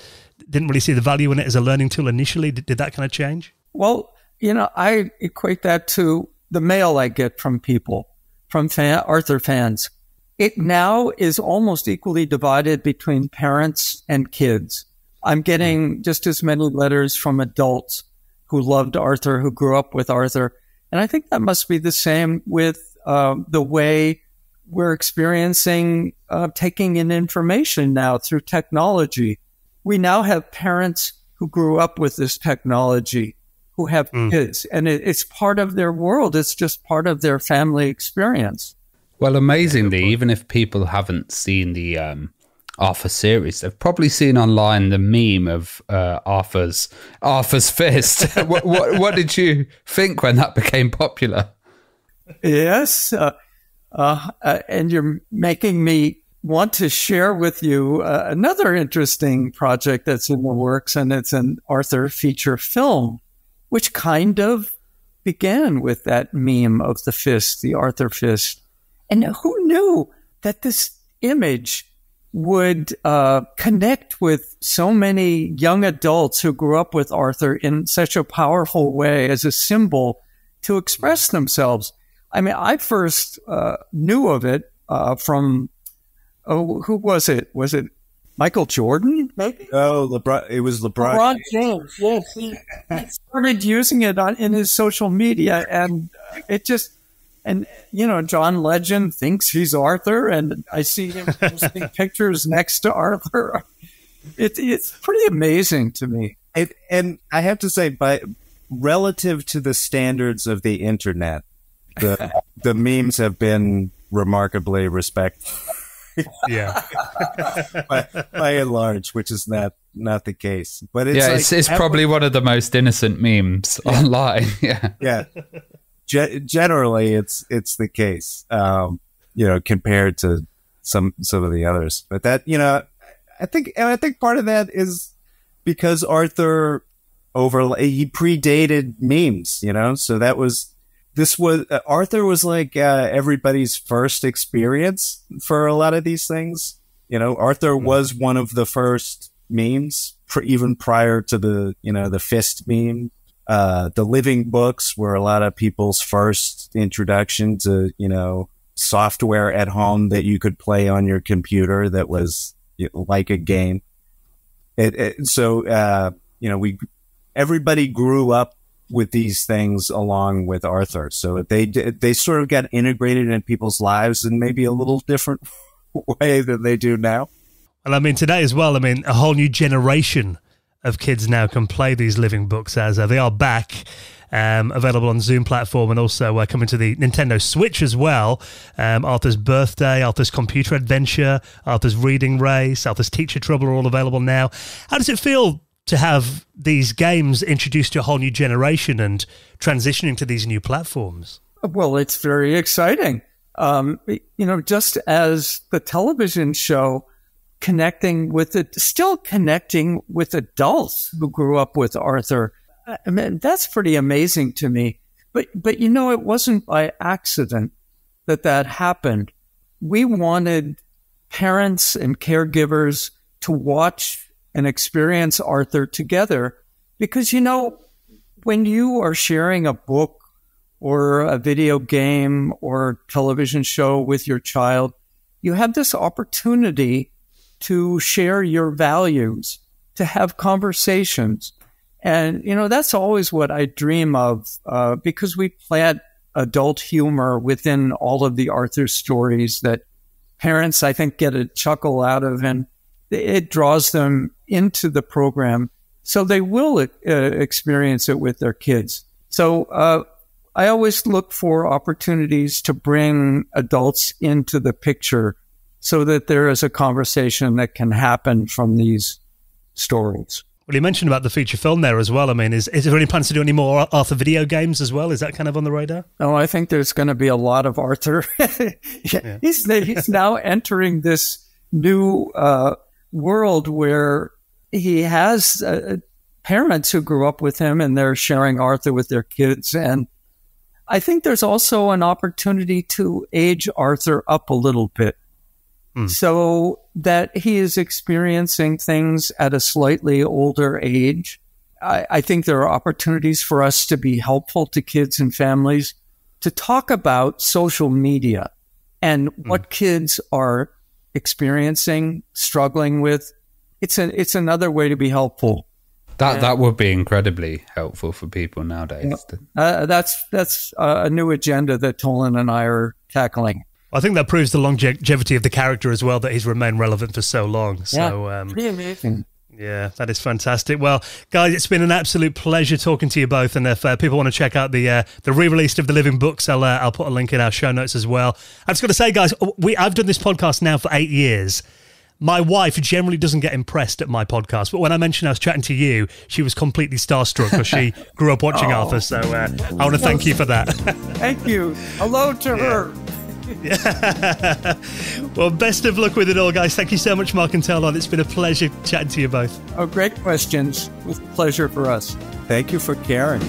Speaker 1: didn't really see the value in it as a learning tool initially? Did, did that kind of change?
Speaker 4: Well, you know, I equate that to the mail I get from people, from fan, Arthur fans. It now is almost equally divided between parents and kids. I'm getting just as many letters from adults who loved Arthur, who grew up with Arthur. And I think that must be the same with uh, the way we're experiencing uh, taking in information now through technology. We now have parents who grew up with this technology who have kids, and it, it's part of their world. It's just part of their family experience.
Speaker 3: Well, amazingly, even if people haven't seen the um, Arthur series, they've probably seen online the meme of uh, Arthur's Arthur's fist. what, what what did you think when that became popular?
Speaker 4: Yes, uh, uh, uh, and you're making me want to share with you uh, another interesting project that's in the works, and it's an Arthur feature film, which kind of began with that meme of the fist, the Arthur fist. And who knew that this image would uh, connect with so many young adults who grew up with Arthur in such a powerful way as a symbol to express themselves? I mean, I first uh, knew of it uh, from oh, who was it? Was it Michael Jordan? Maybe
Speaker 5: Oh, LeBron! It was LeBron.
Speaker 4: LeBron James. Yes, he he started using it on in his social media, and it just and you know John Legend thinks he's Arthur, and I see him posting pictures next to Arthur. It, it's pretty amazing to me.
Speaker 5: It, and I have to say, by relative to the standards of the internet, the the memes have been remarkably respectful.
Speaker 1: Yeah.
Speaker 5: by, by and large, which is not not the case. But it's
Speaker 3: yeah,
Speaker 5: like
Speaker 3: it's, it's probably one of the most innocent memes online. Yeah.
Speaker 5: yeah. Ge- generally, it's it's the case. Um, you know, compared to some some of the others, but that you know, I think and I think part of that is because Arthur over he predated memes. You know, so that was this was uh, Arthur was like uh, everybody's first experience for a lot of these things. You know, Arthur was one of the first memes, pr- even prior to the you know the fist meme. Uh, the living books were a lot of people's first introduction to you know software at home that you could play on your computer that was like a game. It, it, so uh, you know we everybody grew up with these things along with Arthur. So they they sort of got integrated in people's lives in maybe a little different way than they do now.
Speaker 1: And I mean today as well. I mean a whole new generation of kids now can play these living books as uh, they are back. Um, available on Zoom platform and also uh, coming to the Nintendo Switch as well. Um, Arthur's Birthday, Arthur's Computer Adventure, Arthur's Reading Race, Arthur's Teacher Trouble are all available now. How does it feel to have these games introduced to a whole new generation and transitioning to these new platforms?
Speaker 4: Well, it's very exciting. Um, you know, just as the television show connecting with it, still connecting with adults who grew up with Arthur I mean, that's pretty amazing to me. But, but you know, it wasn't by accident that that happened. We wanted parents and caregivers to watch and experience Arthur together because, you know, when you are sharing a book or a video game or television show with your child, you have this opportunity to share your values, to have conversations, and, you know, that's always what I dream of uh, because we plant adult humor within all of the Arthur stories that parents, I think, get a chuckle out of and it draws them into the program. So they will uh, experience it with their kids. So, uh, I always look for opportunities to bring adults into the picture so that there is a conversation that can happen from these stories.
Speaker 1: Well, you mentioned about the feature film there as well. I mean, is, is there any plans to do any more Arthur video games as well? Is that kind of on the radar?
Speaker 4: Oh, I think there's going to be a lot of Arthur. yeah. He's he's now entering this new uh, world where he has uh, parents who grew up with him and they're sharing Arthur with their kids. And I think there's also an opportunity to age Arthur up a little bit. Mm. So that he is experiencing things at a slightly older age. I, I think there are opportunities for us to be helpful to kids and families to talk about social media and mm. what kids are experiencing, struggling with. It's a, it's another way to be helpful.
Speaker 3: That that would be incredibly helpful for people nowadays.
Speaker 4: Uh, that's that's a new agenda that Tolon and I are tackling.
Speaker 1: I think that proves the longevity of the character as well that he's remained relevant for so long. So,
Speaker 4: yeah, um, pretty amazing.
Speaker 1: Yeah, that is fantastic. Well, guys, it's been an absolute pleasure talking to you both. And if uh, people want to check out the uh, the re-release of the Living Books, I'll uh, I'll put a link in our show notes as well. I just got to say, guys, we I've done this podcast now for eight years. My wife generally doesn't get impressed at my podcast, but when I mentioned I was chatting to you, she was completely starstruck because she grew up watching oh. Arthur. So uh, I want to thank you for that.
Speaker 4: thank you. Hello to yeah. her.
Speaker 1: well, best of luck with it all, guys. Thank you so much, Marc and Tolon. It's been a pleasure chatting to you both.
Speaker 4: Oh, great questions. With pleasure for us.
Speaker 5: Thank you for caring.